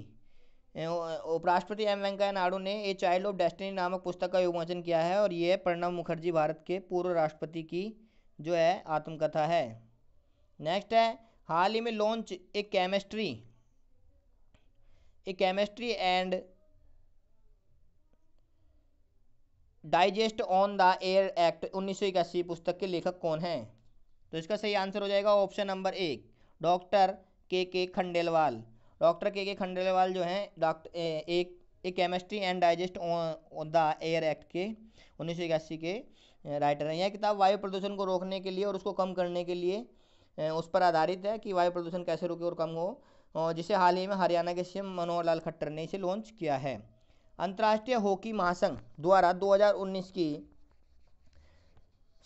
उपराष्ट्रपति एम वेंकैया नायडू ने ए चाइल्ड ऑफ़ डेस्टिनी नामक पुस्तक का विमोचन किया है और ये प्रणब मुखर्जी भारत के पूर्व राष्ट्रपति की जो है, आत्मकथा है। नेक्स्ट है, हाल ही में लॉन्च एक chemistry. A chemistry and digest on the air act उन्नीस सौ इक्यासी पुस्तक के लेखक कौन हैं? तो इसका सही आंसर हो जाएगा ऑप्शन नंबर एक, डॉक्टर के के खंडेलवाल। डॉक्टर के के खंडेलवाल जो हैं डॉक्टर एक एक chemistry and digest on the air act के, उन्नीस सौ इक्यासी के राइटर हैं। यह किताब वायु प्रदूषण को रोकने के लिए और उसको कम करने के लिए उस पर आधारित है कि वायु प्रदूषण कैसे रुके और कम हो जिसे हाल ही में हरियाणा के सीएम मनोहर लाल खट्टर ने इसे लॉन्च किया है। अंतर्राष्ट्रीय हॉकी महासंघ द्वारा 2019 की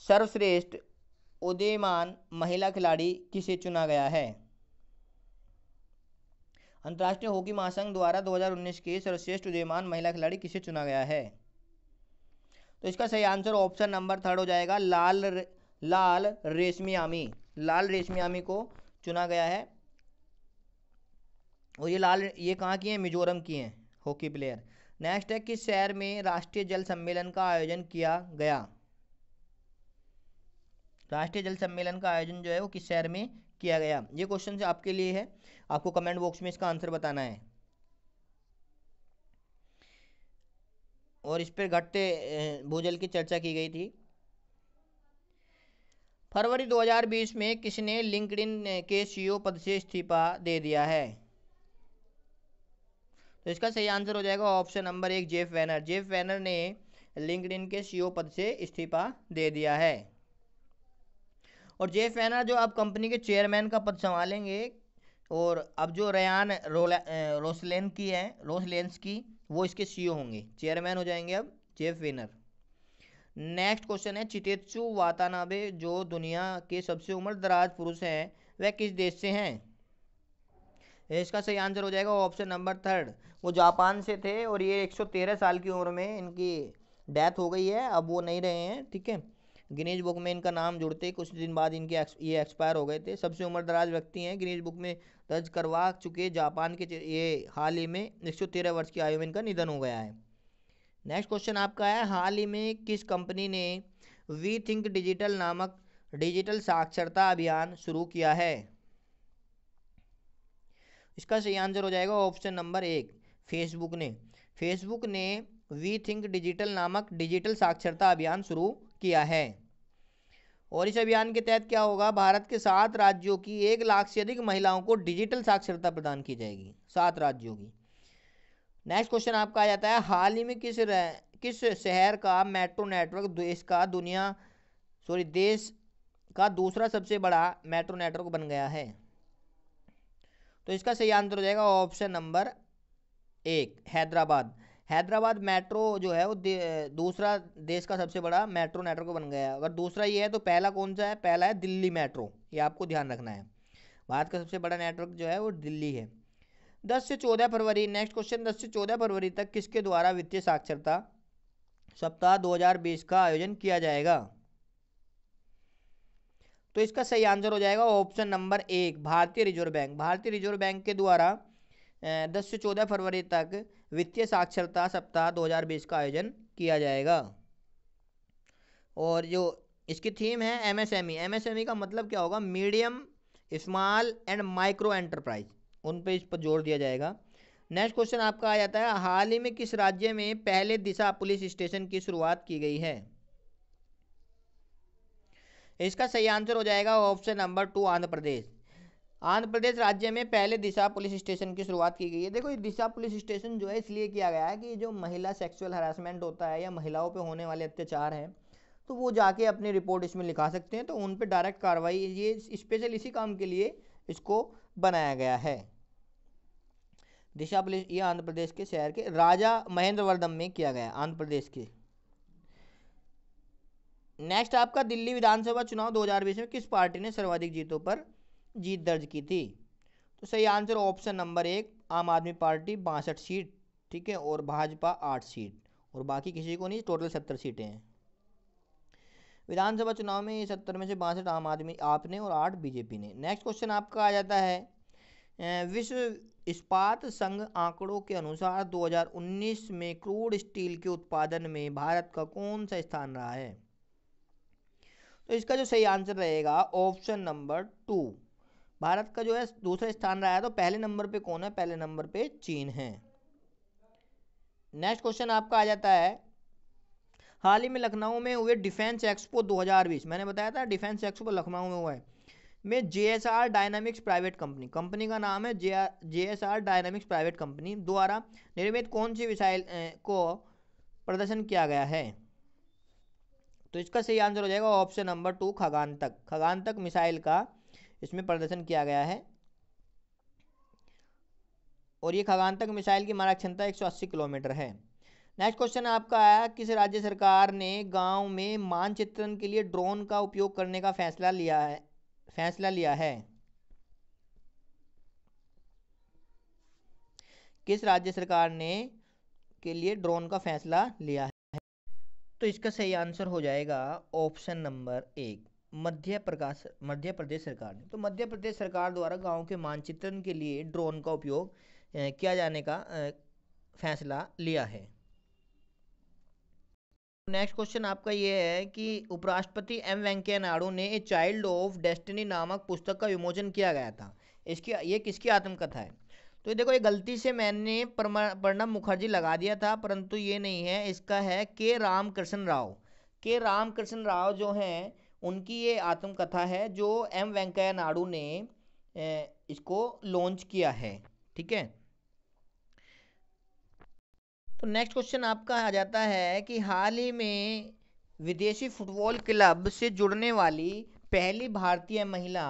सर्वश्रेष्ठ उदयमान महिला खिलाड़ी किसे चुना गया है? अंतर्राष्ट्रीय हॉकी महासंघ द्वारा 2019 के सर्वश्रेष्ठ उदयमान महिला खिलाड़ी किसे चुना गया है? तो इसका सही आंसर ऑप्शन नंबर थर्ड हो जाएगा, लाल लाल रेशमी आमी। लाल रेशमी आमी को चुना गया है। और ये लाल, ये कहाँ की हैं? मिजोरम की हैं, हॉकी प्लेयर। नेक्स्ट है, किस शहर में राष्ट्रीय जल सम्मेलन का आयोजन किया गया? राष्ट्रीय जल सम्मेलन का आयोजन जो है वो किस शहर में किया गया? ये क्वेश्चन आपके लिए है। आपको कमेंट बॉक्स में इसका आंसर बताना है। और इस पर घटते भूजल की चर्चा की गई थी। फरवरी 2020 में किसने लिंकडिन के सीईओ पद से इस्तीफा दे दिया है? तो इसका सही आंसर हो जाएगा ऑप्शन नंबर एक, जेफ वैनर। जेफ वैनर ने लिंकडिन के सीईओ पद से इस्तीफा दे दिया है। और जेफ वैनर जो अब कंपनी के चेयरमैन का पद संभालेंगे और अब जो रयान रोसलेन की है रोसलेंस की, वो इसके सीईओ होंगे। चेयरमैन हो जाएँगे अब जेफ विनर नेक्स्ट क्वेश्चन है, चितेत्सु वातानाबे, जो दुनिया के सबसे उम्र दराज पुरुष हैं, वह किस देश से हैं? इसका सही आंसर हो जाएगा ऑप्शन नंबर थर्ड वो जापान से थे और ये 113 साल की उम्र में इनकी डेथ हो गई है, अब वो नहीं रहे हैं, ठीक है? गिनीज बुक में इनका नाम जुड़ते कुछ दिन बाद इनके एक्स, ये एक्सपायर हो गए थे। सबसे उम्र दराज व्यक्ति हैं। गिनीज बुक में दर्ज करवा चुके जापान के ये हाल ही में एक सौ तेरह वर्ष की आयु में इनका निधन हो गया है। नेक्स्ट क्वेश्चन आपका है हाल ही में किस कंपनी ने वी थिंक डिजिटल नामक डिजिटल साक्षरता अभियान शुरू किया है? इसका सही आंसर हो जाएगा ऑप्शन नंबर एक फेसबुक ने। फेसबुक ने वी थिंक डिजिटल नामक डिजिटल साक्षरता अभियान शुरू किया है। और इस अभियान के तहत क्या होगा? भारत के सात राज्यों की एक लाख से अधिक महिलाओं को डिजिटल साक्षरता प्रदान की जाएगी। सात राज्यों की। नेक्स्ट क्वेश्चन आपका आ जाता है, हाल ही में किस किस शहर का मेट्रो नेटवर्क देश का दुनिया सॉरी देश का दूसरा सबसे बड़ा मेट्रो नेटवर्क बन गया है? तो इसका सही आंसर हो जाएगा ऑप्शन नंबर एक, हैदराबाद। हैदराबाद मेट्रो जो है वो दे, दूसरा देश का सबसे बड़ा मेट्रो नेटवर्क बन गया है। अगर दूसरा ये है तो पहला कौन सा है? पहला है दिल्ली मेट्रो। ये आपको ध्यान रखना है। भारत का सबसे बड़ा नेटवर्क जो है वो दिल्ली है। दस से चौदह फरवरी नेक्स्ट क्वेश्चन दस से चौदह फरवरी तक किसके द्वारा वित्तीय साक्षरता सप्ताह 2020 का आयोजन किया जाएगा? तो इसका सही आंसर हो जाएगा ऑप्शन नंबर एक भारतीय रिज़र्व बैंक। भारतीय रिज़र्व बैंक के द्वारा दस से चौदह फरवरी तक वित्तीय साक्षरता सप्ताह 2020 का आयोजन किया जाएगा। और जो इसकी थीम है एमएसएमई एमएसएमई का मतलब क्या होगा? Medium small and micro enterprise उन पर इस पर ज़ोर दिया जाएगा। नेक्स्ट क्वेश्चन आपका आ जाता है, हाल ही में किस राज्य में पहले दिशा पुलिस स्टेशन की शुरुआत की गई है? इसका सही आंसर हो जाएगा option number two Andhra Pradesh. Andhra Pradesh राज्य में पहले दिशा पुलिस स्टेशन की शुरुआत की गई है। देखो, ये दिशा पुलिस स्टेशन जो है, इसलिए किया गया है कि जो महिला सेक्सुअल हरासमेंट होता है या महिलाओं पे होने वाले अत्याचार हैं तो वो जाके अपनी रिपोर्ट इसमें लिखा सकते हैं तो उन पर डायरेक्ट कार्रवाई, ये स्पेशल इसी काम के लिए इसको बनाया गया है। दिशा पुलिस, ये आंध्र प्रदेश के शहर के राजा महेंद्र वर्धम में किया गया आंध्र प्रदेश के। नेक्स्ट आपका दिल्ली विधानसभा चुनाव 2020 में किस पार्टी ने सर्वाधिक जीतों पर जीत दर्ज की थी। तो सही आंसर ऑप्शन नंबर एक, आम आदमी पार्टी, बासठ सीट, ठीक है, और भाजपा आठ सीट, और बाकी किसी को नहीं, टोटल सत्तर सीटें हैं। विधानसभा चुनाव में सत्तर में से बासठ आम आदमी आपने और आठ बीजेपी ने। नेक्स्ट क्वेश्चन आपका आ जाता है। विश्व इस्पात संघ आंकड़ों के अनुसार 2019 में क्रूड स्टील के उत्पादन में भारत का कौन सा स्थान रहा है? तो इसका जो सही आंसर रहेगा, ऑप्शन नंबर टू। भारत का जो है दूसरा स्थान रहा है तो पहले नंबर पे कौन है? पहले नंबर पे चीन है। नेक्स्ट क्वेश्चन आपका आ जाता है। हाल ही में लखनऊ में हुए डिफेंस एक्सपो 2020 मैंने बताया था डिफेंस एक्सपो लखनऊ में हुआ है, में J S R dynamics private company company का नाम है J J S R dynamics private company द्वारा निर्मित कौन सी मिसाइल को प्रदर्शन किया गया है? तो इसका सही आंसर हो जाएगा ऑप्शन नंबर टू, खगान तक। खगान तक मिसाइल का इसमें प्रदर्शन किया गया है। और ये खगान तक मिसाइल की मारक क्षमता 180 किलोमीटर है। नेक्स्ट क्वेश्चन आपका आया, किस राज्य सरकार ने गाँव में मानचित्रण के लिए ड्रोन का उपयोग करने का फैसला लिया है? फैसला लिया है। किस राज्य सरकार ने के लिए ड्रोन का फैसला लिया है? तो इसका सही आंसर हो जाएगा ऑप्शन नंबर एक। मध्य प्रकाश, मध्य प्रदेश सरकार ने। तो मध्य प्रदेश सरकार द्वारा गाँव के मानचित्रण के लिए ड्रोन का उपयोग किया जाने का फैसला लिया है। नेक्स्ट क्वेश्चन आपका ये है कि उपराष्ट्रपति एम वेंकैया नायडू ने ए चाइल्ड ऑफ़ डेस्टिनी नामक पुस्तक का विमोचन किया गया था। इसकी, ये किसकी आत्मकथा है? तो ये देखो, ये गलती से मैंने प्रणब मुखर्जी लगा दिया था, परंतु ये नहीं है। इसका है के रामकृष्ण राव। के रामकृष्ण राव जो हैं उनकी ये आत्मकथा है जो एम वेंकैया नायडू ने इसको लॉन्च किया है, ठीक है? तो नेक्स्ट क्वेश्चन आपका आ जाता है कि हाल ही में विदेशी फुटबॉल क्लब से जुड़ने वाली पहली भारतीय महिला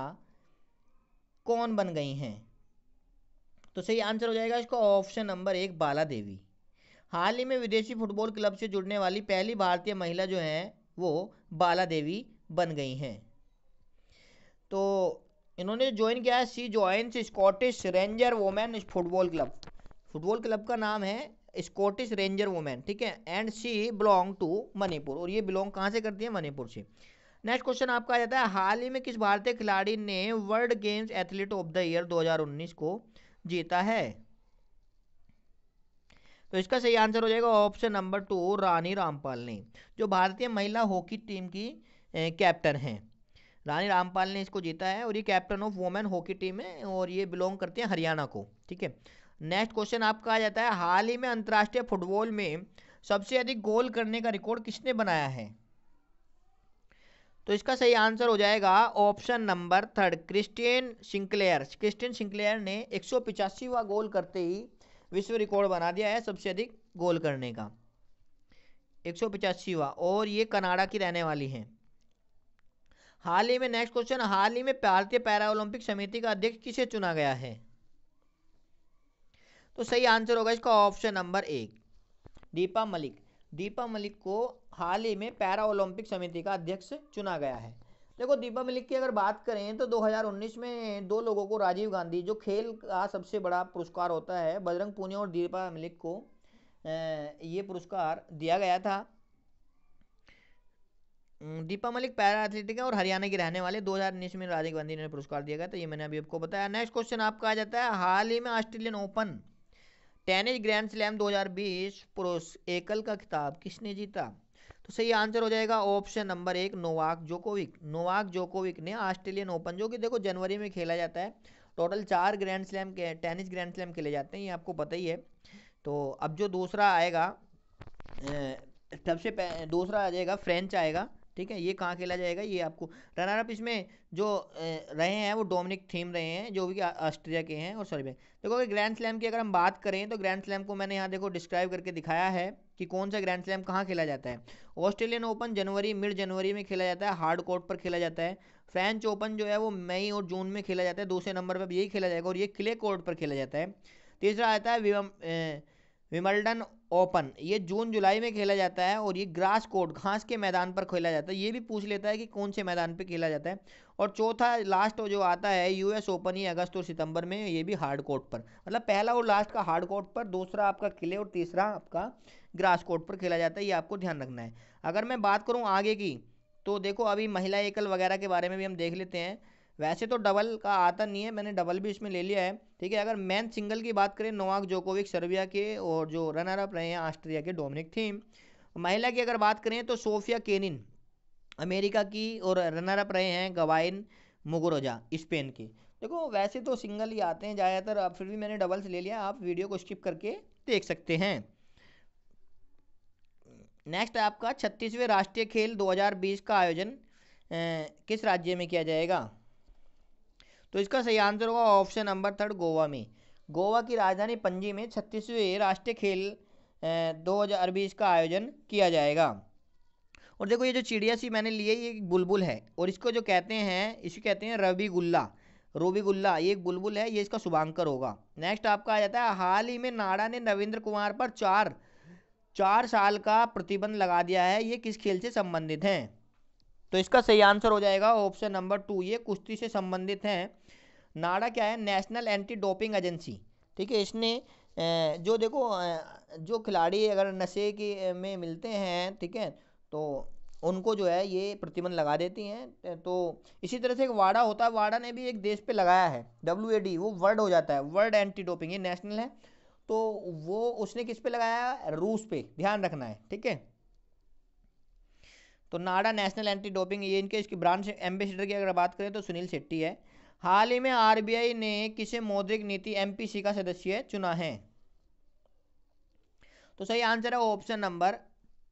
कौन बन गई हैं? तो सही आंसर हो जाएगा इसका ऑप्शन नंबर एक बाला देवी हाल ही में विदेशी फुटबॉल क्लब से जुड़ने वाली पहली भारतीय महिला जो है, वो बाला देवी बन गई हैं। तो इन्होंने ज्वाइन किया है she joins Scottish Ranger Women Football Club football club का नाम है स्कॉटिश रेंजर वुमेन ठीक है? And she belong to Manipur और ये बिलोंग कहाँ से करती है? मणिपुर से। नेक्स्ट क्वेश्चन आपका आ जाता है, हाल ही में किस भारतीय खिलाड़ी ने World Games Athlete of the Year 2019 को जीता है? तो इसका सही आंसर हो जाएगा option number two Rani Rampal ने, जो भारतीय महिला हॉकी टीम की कैप्टन हैं। रानी रामपाल ने इसको जीता है और ये captain of women hockey team है और ये बिलोंग करते हैं हरियाणा को, ठीक है? नेक्स्ट क्वेश्चन आपका आ जाता है, हाल ही में अंतर्राष्ट्रीय फुटबॉल में सबसे अधिक गोल करने का रिकॉर्ड किसने बनाया है? तो इसका सही आंसर हो जाएगा option number third Christian Sinclair Christian Sinclair ने एक सौ गोल करते ही विश्व रिकॉर्ड बना दिया है सबसे अधिक गोल करने का। एक सौ और ये कनाडा की रहने वाली हैं। हाल ही में नेक्स्ट क्वेश्चन हाल ही में भारतीय पैरा ओलंपिक समिति का अध्यक्ष किसे चुना गया है? तो सही आंसर होगा इसका ऑप्शन नंबर एक, दीपा मलिक। दीपा मलिक को हाल ही में पैरा ओलंपिक समिति का अध्यक्ष चुना गया है। देखो, दीपा मलिक की अगर बात करें तो 2019 में दो लोगों को राजीव गांधी, जो खेल का सबसे बड़ा पुरस्कार होता है, बजरंग पूनिया और दीपा मलिक को ये पुरस्कार दिया गया था। दीपा मलिक पैरा एथलेटिक है और हरियाणा के रहने वाले 2019 में राजीव गांधी ने पुरस्कार दिया गया तो ये मैंने अभी आपको बताया। नेक्स्ट क्वेश्चन आपका आ जाता है, हाल ही में Australian Open tennis Grand Slam 2020 पुरुष एकल का खिताब किसने जीता? तो सही आंसर हो जाएगा ऑप्शन नंबर एक, नोवाक जोकोविक। नोवाक जोकोविक ने ऑस्ट्रेलियन ओपन, जो कि देखो जनवरी में खेला जाता है। टोटल चार ग्रैंड स्लैम के, टेनिस ग्रैंड स्लैम खेले जाते हैं, ये आपको पता ही है। तो अब जो दूसरा आएगा सबसे दूसरा आ जाएगा, फ्रेंच आएगा। ठीक है, ये कहाँ खेला जाएगा? ये आपको रनर अप इसमें जो रहे हैं, वो डोमिनिक थीम रहे हैं, जो भी ऑस्ट्रेलिया के हैं, और सर्बिया देखो अगर ग्रैंड स्लैम की अगर हम बात करें तो ग्रैंड स्लैम को मैंने यहाँ देखो डिस्क्राइब करके दिखाया है कि कौन सा ग्रैंड स्लैम कहाँ खेला जाता है। ऑस्ट्रेलियन ओपन जनवरी मिड जनवरी में खेला जाता है हार्ड कोर्ट पर खेला जाता है। फ्रेंच ओपन जो है, वो मई और जून में खेला जाता है दूसरे नंबर पर यही खेला जाएगा, और ये क्ले कोर्ट पर खेला जाता है। तीसरा आता है विमल्डन ओपन, ये जून, जुलाई में खेला जाता है और ये ग्रास कोर्ट, घास के मैदान पर खेला जाता है। ये भी पूछ लेता है कि कौन से मैदान पर खेला जाता है। और चौथा लास्ट जो आता है यूएस ओपन ये अगस्त और सितंबर में, ये भी हार्ड कोर्ट पर। मतलब पहला और लास्ट का हार्ड कोर्ट पर, दूसरा आपका किले और तीसरा आपका ग्रास कोर्ट पर खेला जाता है, ये आपको ध्यान रखना है। अगर मैं बात करूँ आगे की तो देखो अभी महिला एकल वगैरह के बारे में भी हम देख लेते हैं। वैसे तो डबल का आता नहीं है, मैंने डबल भी इसमें ले लिया है। ठीक है, अगर मैन सिंगल की बात करें, नोवाक जोकोविक सर्बिया के और जो रनर अप रहे हैं ऑस्ट्रिया के डोमिनिक थीम। महिला की अगर बात करें तो सोफिया केनिन, अमेरिका की और रनर अप रहे हैं गवाइन मुगुरोजा, स्पेन के। देखो, वैसे तो सिंगल ही आते हैं ज़्यादातर, अब फिर भी मैंने डबल्स ले लिया, आप वीडियो को स्किप करके देख सकते हैं। नेक्स्ट आपका छत्तीसवें राष्ट्रीय खेल 2020 का आयोजन किस राज्य में किया जाएगा? तो इसका सही आंसर होगा ऑप्शन नंबर थर्ड गोवा में। गोवा की राजधानी पणजी में छत्तीसवें राष्ट्रीय खेल दो हज़ार बीस का आयोजन किया जाएगा। और देखो ये जो चिड़िया सी मैंने लिए ये बुलबुल है। और इसको जो कहते हैं, इसे कहते हैं रवि गुल्ला, रोबी गुल्ला, ये एक बुलबुल है, ये इसका शुभांकर होगा। नेक्स्ट आपका आ जाता है, हाल ही में नाडा ने रविंद्र कुमार पर चार चार साल का प्रतिबंध लगा दिया है, ये किस खेल से संबंधित हैं? तो इसका सही आंसर हो जाएगा ऑप्शन नंबर टू, ये कुश्ती से संबंधित हैं। नाडा क्या है? नेशनल एंटी डोपिंग एजेंसी ठीक है, इसने जो देखो जो खिलाड़ी अगर नशे के में मिलते हैं, ठीक है तो उनको जो है ये प्रतिबंध लगा देती हैं। तो इसी तरह से एक वाडा होता है। वाडा ने भी एक देश पे लगाया है डब्ल्यू वो वर्ल्ड हो जाता है, वर्ल्ड एंटी डोपिंग ये नेशनल है। तो वो, उसने किस पे लगाया रूस पे, ध्यान रखना है, ठीक है। तो नाडा नेशनल एंटी डोपिंग ये इनके, इसकी ब्रांच, एम्बेसडर की अगर बात करें तो सुनील शेट्टी है। हाल ही में आरबीआई ने किसे मौद्रिक नीति एमपीसी का सदस्य चुना है? तो सही आंसर है option number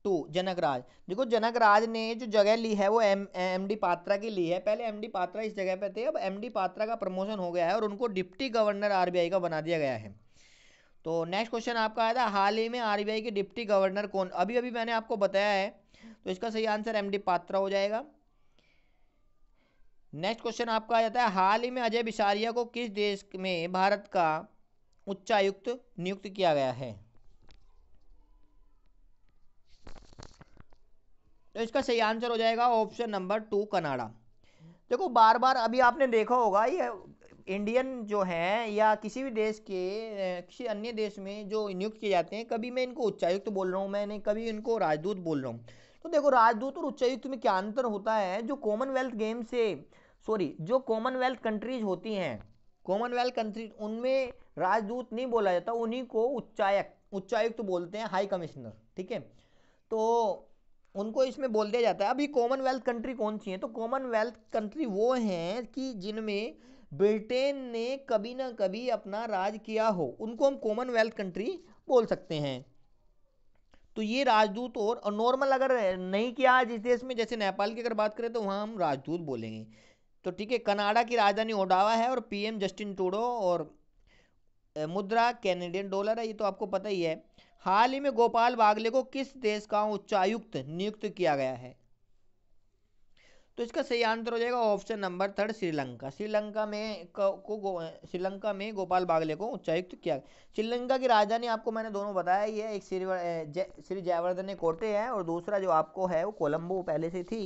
two Janak Raj देखो जनक राज ने जो जगह ली है वो एम एम डी पात्रा की ली है। पहले एम डी पात्रा इस जगह पे थे, अब एम डी पात्रा का प्रमोशन हो गया है और उनको डिप्टी गवर्नर आरबीआई का बना दिया गया है। तो नेक्स्ट क्वेश्चन आपका आया था, हाल ही में आरबीआई के डिप्टी गवर्नर कौन? अभी अभी मैंने आपको बताया है तो इसका सही आंसर एम डी पात्रा हो जाएगा। नेक्स्ट क्वेश्चन आपका आ जाता है, हाल ही में अजय बिसारिया को किस देश में भारत का उच्चायुक्त नियुक्त किया गया है? तो इसका सही आंसर हो जाएगा ऑप्शन नंबर टू कनाडा। देखो बार बार अभी आपने देखा होगा, ये इंडियन जो है या किसी भी देश के किसी अन्य देश में जो नियुक्त किए जाते हैं, कभी मैं इनको उच्चायुक्त तो बोल रहा हूँ, मैंने कभी इनको राजदूत बोल रहा हूँ। तो देखो, राजदूत और उच्चायुक्त में क्या अंतर होता है? जो कॉमनवेल्थ गेम से सॉरी, जो कॉमनवेल्थ कंट्रीज़ होती हैं कॉमनवेल्थ कंट्रीज़ उनमें राजदूत नहीं बोला जाता, उन्हीं को उच्चायक, उच्चायुक्त तो बोलते हैं हाई कमिश्नर ठीक है? तो उनको इसमें बोल दिया जाता है। अभी कॉमनवेल्थ कंट्री कौन सी है? तो कॉमनवेल्थ कंट्री वो हैं कि जिनमें ब्रिटेन ने कभी ना कभी अपना राज किया हो, उनको हम कॉमनवेल्थ कंट्री बोल सकते हैं। तो ये राजदूत और नॉर्मल अगर नहीं किया जिस देश में, जैसे नेपाल की अगर बात करें तो वहाँ हम राजदूत बोलेंगे। तो ठीक है, कनाडा की राजधानी ओडावा है और पीएम जस्टिन टूडो और मुद्रा कैनेडियन डॉलर है, ये तो आपको पता ही है। हाल ही में गोपाल बागले को किस देश का उच्चायुक्त नियुक्त किया गया है? तो इसका सही आंसर हो जाएगा option number third, Sri Lanka. Sri Lanka में को श्रीलंका में गोपाल बागले को उच्चायुक्त किया श्रीलंका की राजधानी आपको मैंने दोनों बताया ही है, एक श्री श्री जयवर्धन कोटे है और दूसरा जो आपको है वो कोलंबो पहले से थी।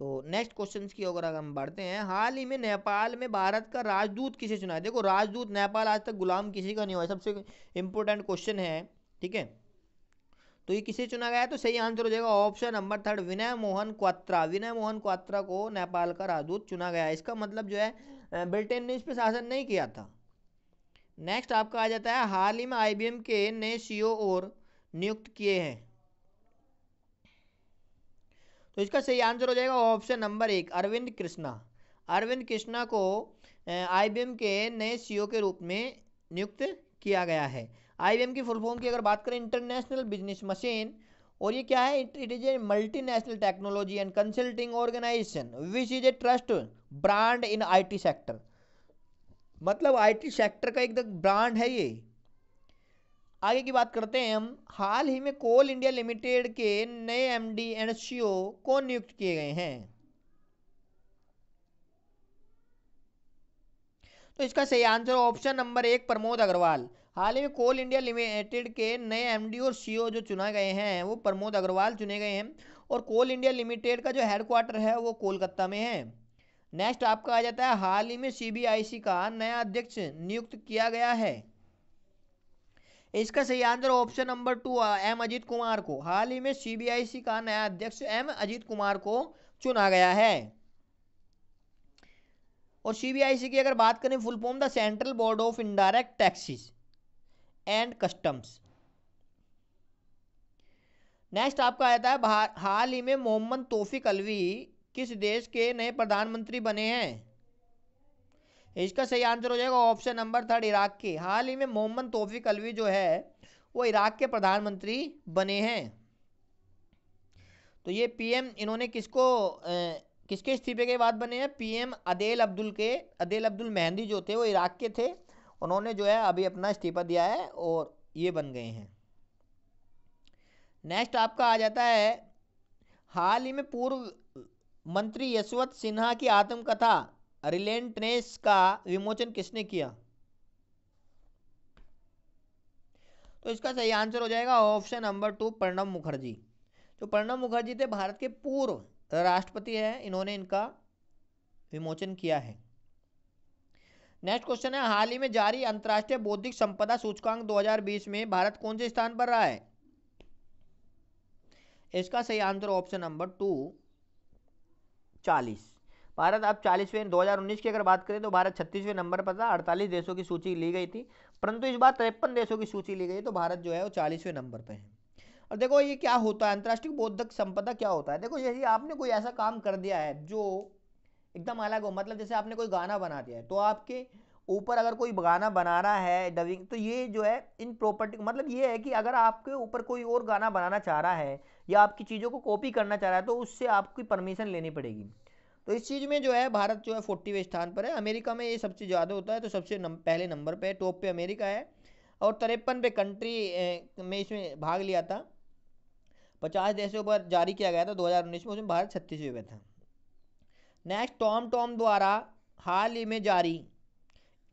तो नेक्स्ट क्वेश्चन की अगर हम बढ़ते हैं, हाल ही में नेपाल में भारत का राजदूत किसे चुना है? देखो, राजदूत नेपाल आज तक गुलाम किसी का नहीं हुआ सबसे इंपॉर्टेंट क्वेश्चन है, ठीक है? तो ये किसे चुना गया तो सही आंसर हो जाएगा option number third Vinay Mohan Kwatra. Vinay Mohan Kwatra को नेपाल का राजदूत चुना गया इसका मतलब जो है ब्रिटेन ने इस पर शासन नहीं किया था। नेक्स्ट आपका आ जाता है, हाल ही में आईबीएम के नए सीईओ और नियुक्त किए हैं। तो इसका सही आंसर हो जाएगा ऑप्शन नंबर एक, अरविंद कृष्णा। अरविंद कृष्णा को आईबीएम के नए सीईओ के रूप में नियुक्त किया गया है। आईबीएम की फुल फॉर्म की अगर बात करें इंटरनेशनल बिज़नेस मशीन और ये क्या है? It is a multinational technology and consulting organisation which is a trust brand in IT sector मतलब आईटी सेक्टर का एक ब्रांड है ये। आगे की बात करते हैं हम। हाल ही में कोल इंडिया लिमिटेड के नए एमडी एंड सीओ कौन नियुक्त किए गए हैं। तो इसका सही आंसर ऑप्शन नंबर एक प्रमोद अग्रवाल। हाल ही में कोल इंडिया लिमिटेड के नए एमडी और सीईओ जो चुना गए हैं, वो प्रमोद अग्रवाल चुने गए हैं और कोल इंडिया लिमिटेड का जो हेडक्वार्टर है, वो कोलकाता में है। नेक्स्ट आपका आ जाता है, हाल ही में सीबीआईसी का नया अध्यक्ष नियुक्त किया गया है। इसका सही answer option number two M, Ajit Kumar को। हाल ही में सीबीआईसी का नया अध्यक्ष एम, अजीत कुमार को चुना गया है। और सीबीआईसी की अगर बात करें, full form the Central Board of Indirect Taxes and Customs. Next आपका आता है हाल ही में मोहम्मद तोफिक अलवी किस देश के नए प्रधानमंत्री बने हैं? इसका सही आंसर हो जाएगा ऑप्शन नंबर थर्ड इराक के। हाल ही में मोहम्मद तोफिक अलवी जो है वो इराक के प्रधानमंत्री बने हैं। तो ये पीएम इन्होंने किसको ए, किसके इस्तीफे के बाद बने हैं? पीएम अदेल अब्दुल के अदेल अब्दुल मेहंदी जो थे वो इराक के थे। उन्होंने जो है अभी अपना इस्तीफा दिया है और ये बन गए हैं। नेक्स्ट आपका आ जाता है हाल ही में पूर्व मंत्री यशवंत सिन्हा की आत्मकथा। रिलेंटनेस का विमोचन किसने किया? तो इसका सही आंसर हो जाएगा option number two Pranab Mukherjee. जो प्रणब मुखर्जी थे, भारत के पूर्व राष्ट्रपति है, इन्होंने इनका विमोचन किया है। नेक्स्ट क्वेश्चन है, हाल ही में जारी अंतर्राष्ट्रीय बौद्धिक संपदा सूचकांक 2020 में भारत कौन से स्थान पर रहा है? इसका सही आंसर ऑप्शन नंबर टू, चालीस। भारत, अब चालीसवें 2019 की अगर बात करें तो भारत छत्तीसवें नंबर पर था, अड़तालीस देशों की सूची ली गई थी। परंतु इस बार तिरपन देशों की सूची ली गई तो भारत जो है वो चालीसवें नंबर पर है। और देखो ये क्या होता है, अंतर्राष्ट्रीय बौद्धिक संपदा क्या होता है? देखो यदि आपने कोई ऐसा काम कर दिया है जो एकदम अलग हो मतलब जैसे आपने कोई गाना बना दिया है तो आपके ऊपर अगर कोई गाना बना रहा है डबिंग तो ये जो है, इन प्रॉपर्टी मतलब ये है कि अगर आपके ऊपर कोई और गाना बनाना चाह रहा है या आपकी चीज़ों को कॉपी करना चाह रहा है तो उससे आपकी परमिशन लेनी पड़ेगी। तो इस चीज़ में जो है भारत जो है फोर्टीवे स्थान पर है। अमेरिका में ये सबसे ज़्यादा होता है तो सबसे नम, पहले नंबर पे टॉप पे अमेरिका है। और तिरपन पे कंट्री में इसमें भाग लिया था। पचास देशों पर जारी किया गया था 2019 में उसमें भारत छत्तीसवें पे था। नेक्स्ट टॉम टॉम द्वारा हाल ही में जारी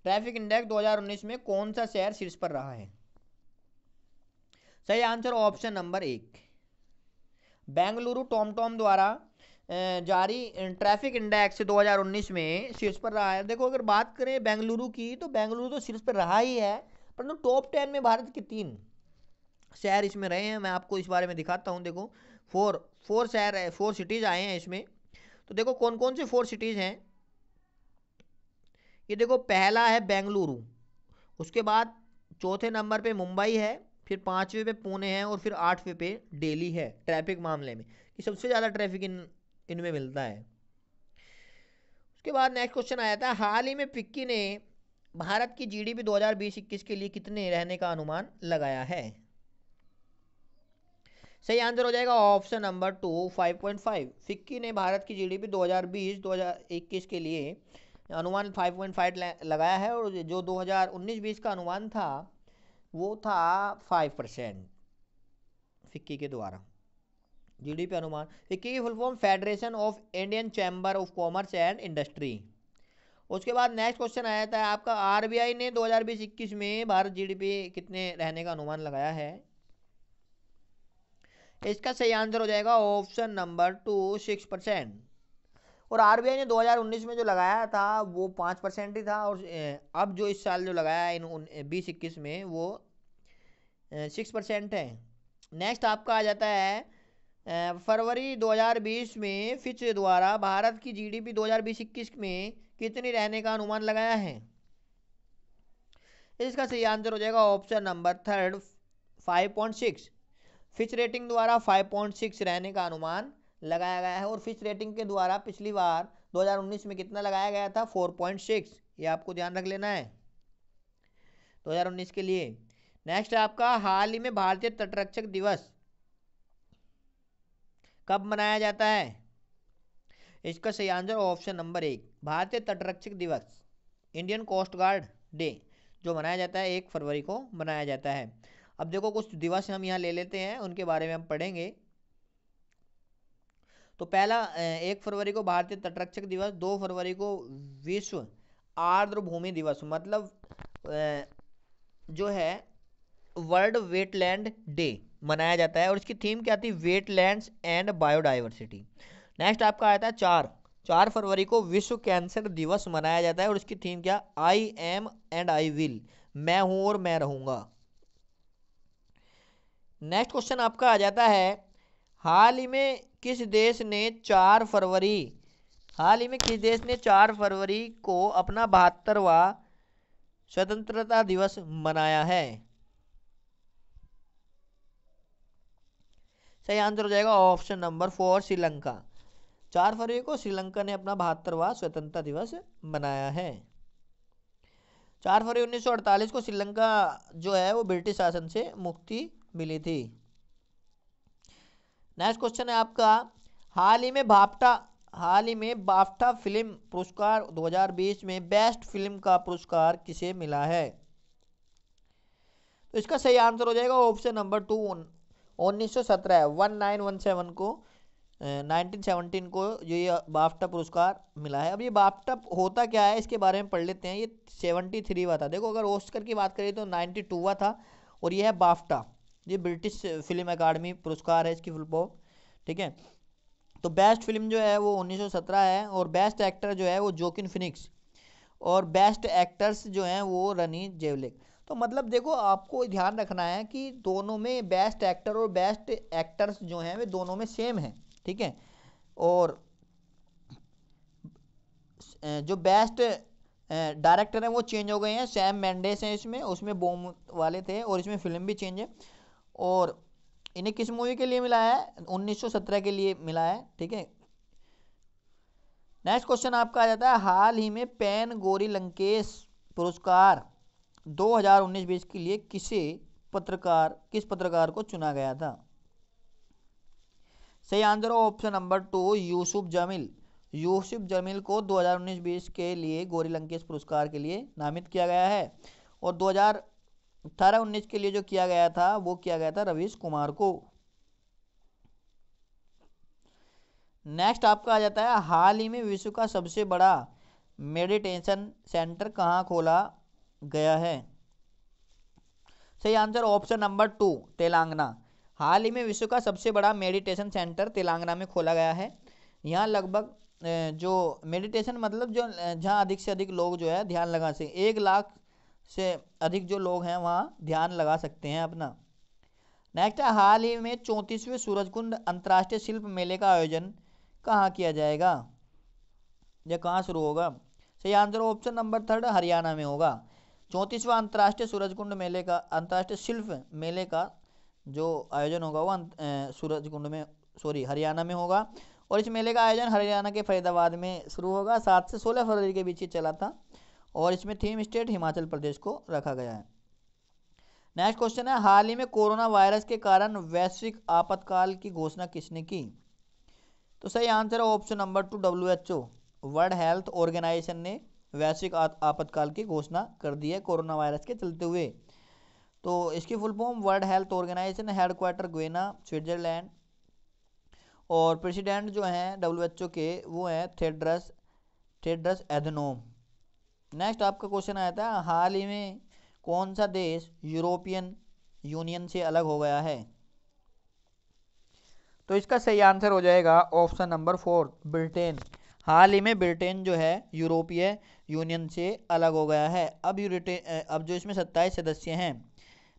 ट्रैफ़िक इंडेक्स 2019 में कौन सा शहर शीर्ष पर रहा है? सही आंसर ऑप्शन नंबर एक। बेंगलुरु टॉम टॉम द्वारा जारी ट्रैफ़िक इंडेक्स 2019 में शीर्ष पर रहा है। देखो, अगर बात करें बेंगलुरु की तो बेंगलुरु तो शीर्ष पर रहा ही है, परंतु टॉप टेन में भारत के तीन शहर इसमें रहे हैं। मैं आपको इस बारे में दिखाता हूँ, देखो फोर फोर शहर फोर सिटीज़ आए हैं इसमें। तो देखो कौन कौन से फोर सिटीज़ हैं? ये देखो, पहला है बेंगलुरु, उसके बाद चौथे नंबर पे मुंबई है, फिर पाँचवें पे पुणे है, और फिर आठवें पे दिल्ली है ट्रैफ़िक मामले में। कि सबसे ज़्यादा ट्रैफ़िक इन इनमें मिलता है। उसके बाद नेक्स्ट क्वेश्चन आया था, हाल ही में पिक्की ने भारत की जीडीपी 2020-21 के लिए कितने रहने का अनुमान लगाया है? सही आंसर हो जाएगा ऑप्शन नंबर टू 5.5 फिक्की ने भारत की जीडीपी 2020-2021 के लिए अनुमान 5.5 लगाया है और जो 2019-20 का अनुमान था, वो था 5 परसेंट फिक्की के द्वारा। जीडीपी अनुमान। फिक्की की full form Federation of Indian Chamber of Commerce and Industry उसके बाद नेक्स्ट क्वेश्चन आया था, आपका आरबीआई ने 2020-21 में भारत जीडीपी कितने रहने का अनुमान लगाया है? इसका सही आंसर हो जाएगा option number two six percent और आरबीआई ने 2019 में जो लगाया था, वो पाँच परसेंट ही था, और अब जो इस साल जो लगाया है, इन बीस इक्कीस में, वो सिक्स परसेंट है। नेक्स्ट आपका आ जाता है फरवरी 2020 में फिच द्वारा भारत की जीडीपी 2020-21 में कितनी रहने का अनुमान लगाया है? इसका सही आंसर हो जाएगा option number third 5.6 Fitch rating द्वारा 5.6 रहने का अनुमान लगाया गया है और फिच रेटिंग के द्वारा पिछली बार 2019 में कितना लगाया गया था? 4.6 ये आपको ध्यान रख लेना है 2019 के लिए। नेक्स्ट आपका हाल ही में भारतीय तटरक्षक दिवस। कब मनाया जाता है? इसका सही आंसर ऑप्शन नंबर एक, भारतीय तटरक्षक दिवस, इंडियन कोस्ट गार्ड डे, जो मनाया जाता है, एक फरवरी को मनाया जाता है। अब देखो, कुछ दिवस हम यहाँ ले लेते हैं, उनके बारे में हम पढ़ेंगे। तो पहला एक फरवरी को भारतीय तटरक्षक दिवस, दो फरवरी को विश्व आर्द्र भूमि दिवस मतलब जो है, वर्ल्ड वेटलैंड डे। मनाया जाता है और इसकी थीम क्या थी? वेटलैंड्स एंड बायोडाइवर्सिटी नेक्स्ट आपका आया था चार। चार फरवरी को विश्व कैंसर दिवस मनाया जाता है और इसकी थीम क्या? I am and I will मैं हूँ और मैं रहूँगा। नेक्स्ट क्वेश्चन आपका आ जाता है, हाल ही में किस देश ने चार फरवरी, हाल ही में किस देश ने चार फरवरी को अपना बहत्तरवा स्वतंत्रता दिवस मनाया है? सही आंसर हो जाएगा ऑप्शन नंबर फोर श्रीलंका। चार फरवरी को श्रीलंका ने अपना बहत्तरवा स्वतंत्रता दिवस मनाया है। चार फरवरी 1948 को श्रीलंका जो है, वो ब्रिटिश शासन से मुक्ति मिली थी। नेक्स्ट क्वेश्चन है आपका। हाल ही में बाफ्टा, हाल ही में बाफ्टा फ़िल्म पुरस्कार 2020 में बेस्ट फ़िल्म का पुरस्कार किसे मिला है? तो इसका सही आंसर हो जाएगा ऑप्शन नंबर टू उन्नीस सौ सत्रह वन नाइन वन सेवन को नाइनटीन सेवनटीन को जो ये बाफ्टा पुरस्कार मिला है। अब ये बाफ्टा होता क्या है, इसके बारे में पढ़ लेते हैं। ये सेवेंटी थ्री हुआ था। देखो, अगर ओस्कर की बात करें तो नाइन्टी टू हुआ था और ये है बाफ्टा ये ब्रिटिश फ़िल्म अकाडमी पुरस्कार है इसकी फुल फॉर्म ठीक है? तो बेस्ट फ़िल्म जो है वो 1917 है और बेस्ट एक्टर जो है वो जोकिन फिनिक्स और बेस्ट एक्टर्स जो हैं वो रनी जेवलिक तो मतलब देखो, आपको ध्यान रखना है कि दोनों में बेस्ट एक्टर और बेस्ट एक्टर्स जो हैं, वे दोनों में सेम हैं, ठीक है? और जो बेस्ट डायरेक्टर हैं, वो चेंज हो गए हैं। सैम मैंडेस हैं इसमें, उसमें बोम वाले थे और इसमें फ़िल्म भी चेंज है। और इन्हें किस मूवी के लिए मिला है? 1917 के लिए मिला है, ठीक है? नेक्स्ट क्वेश्चन आपका आ जाता है, हाल ही में पेन गोरी लंकेश पुरस्कार 2019-20 के लिए किसे पत्रकार, किस पत्रकार को चुना गया था? सही answer option number two, Yusuf Jamil. Yusuf Jamil को 2019-20 के लिए गोरी लंकेश पुरस्कार के लिए नामित किया गया है और 2018-19 के लिए जो किया गया था, वो किया गया था रवीश कुमार को। नेक्स्ट आपका आ जाता है, हाल ही में विश्व का सबसे बड़ा मेडिटेशन सेंटर कहाँ खोला? गया है। सही answer option number two, Telangana. हाल ही में विश्व का सबसे बड़ा मेडिटेशन सेंटर तेलंगाना में खोला गया है। यहाँ लगभग जो मेडिटेशन मतलब जो जहाँ अधिक से अधिक लोग जो है ध्यान लगा सके, एक लाख से अधिक जो लोग हैं वहाँ ध्यान लगा सकते हैं अपना। नेक्स्ट है, हाल ही में चौंतीसवें सूरजकुंड अंतर्राष्ट्रीय शिल्प मेले का आयोजन कहाँ किया जाएगा? या कहाँ शुरू होगा? सही answer option number third Haryana में होगा। चौंतीसवां अंतर्राष्ट्रीय सूरजकुंड मेले का, अंतर्राष्ट्रीय शिल्प मेले का जो आयोजन होगा, वो सूरजकुंड में सॉरी हरियाणा में होगा। और इस मेले का आयोजन हरियाणा के फरीदाबाद में शुरू होगा। सात से सोलह फरवरी के बीच ही चला था और इसमें थीम स्टेट हिमाचल प्रदेश को रखा गया है। नेक्स्ट क्वेश्चन है, हाल ही में कोरोना वायरस के कारण वैश्विक आपातकाल की घोषणा किसने की? तो सही आंसर है option number two W H O, World Health Organisation ने वैश्विक आपातकाल की घोषणा कर दी है कोरोना वायरस के चलते हुए। तो इसकी full form World Health Organisation headquarter Guyana Switzerland और प्रेसिडेंट जो हैं डब्ल्यू के, वो हैं थेड्रस थेड्रस एधनोम। नेक्स्ट आपका क्वेश्चन आया था, हाल ही में कौन सा देश यूरोपियन यूनियन से अलग हो गया है? तो इसका सही आंसर हो जाएगा ऑप्शन नंबर फोर ब्रिटेन। हाल ही में ब्रिटेन जो है, यूरोपीय यूनियन से अलग हो गया है। अब यूरिटेन अब जो इसमें सत्ताईस सदस्य हैं,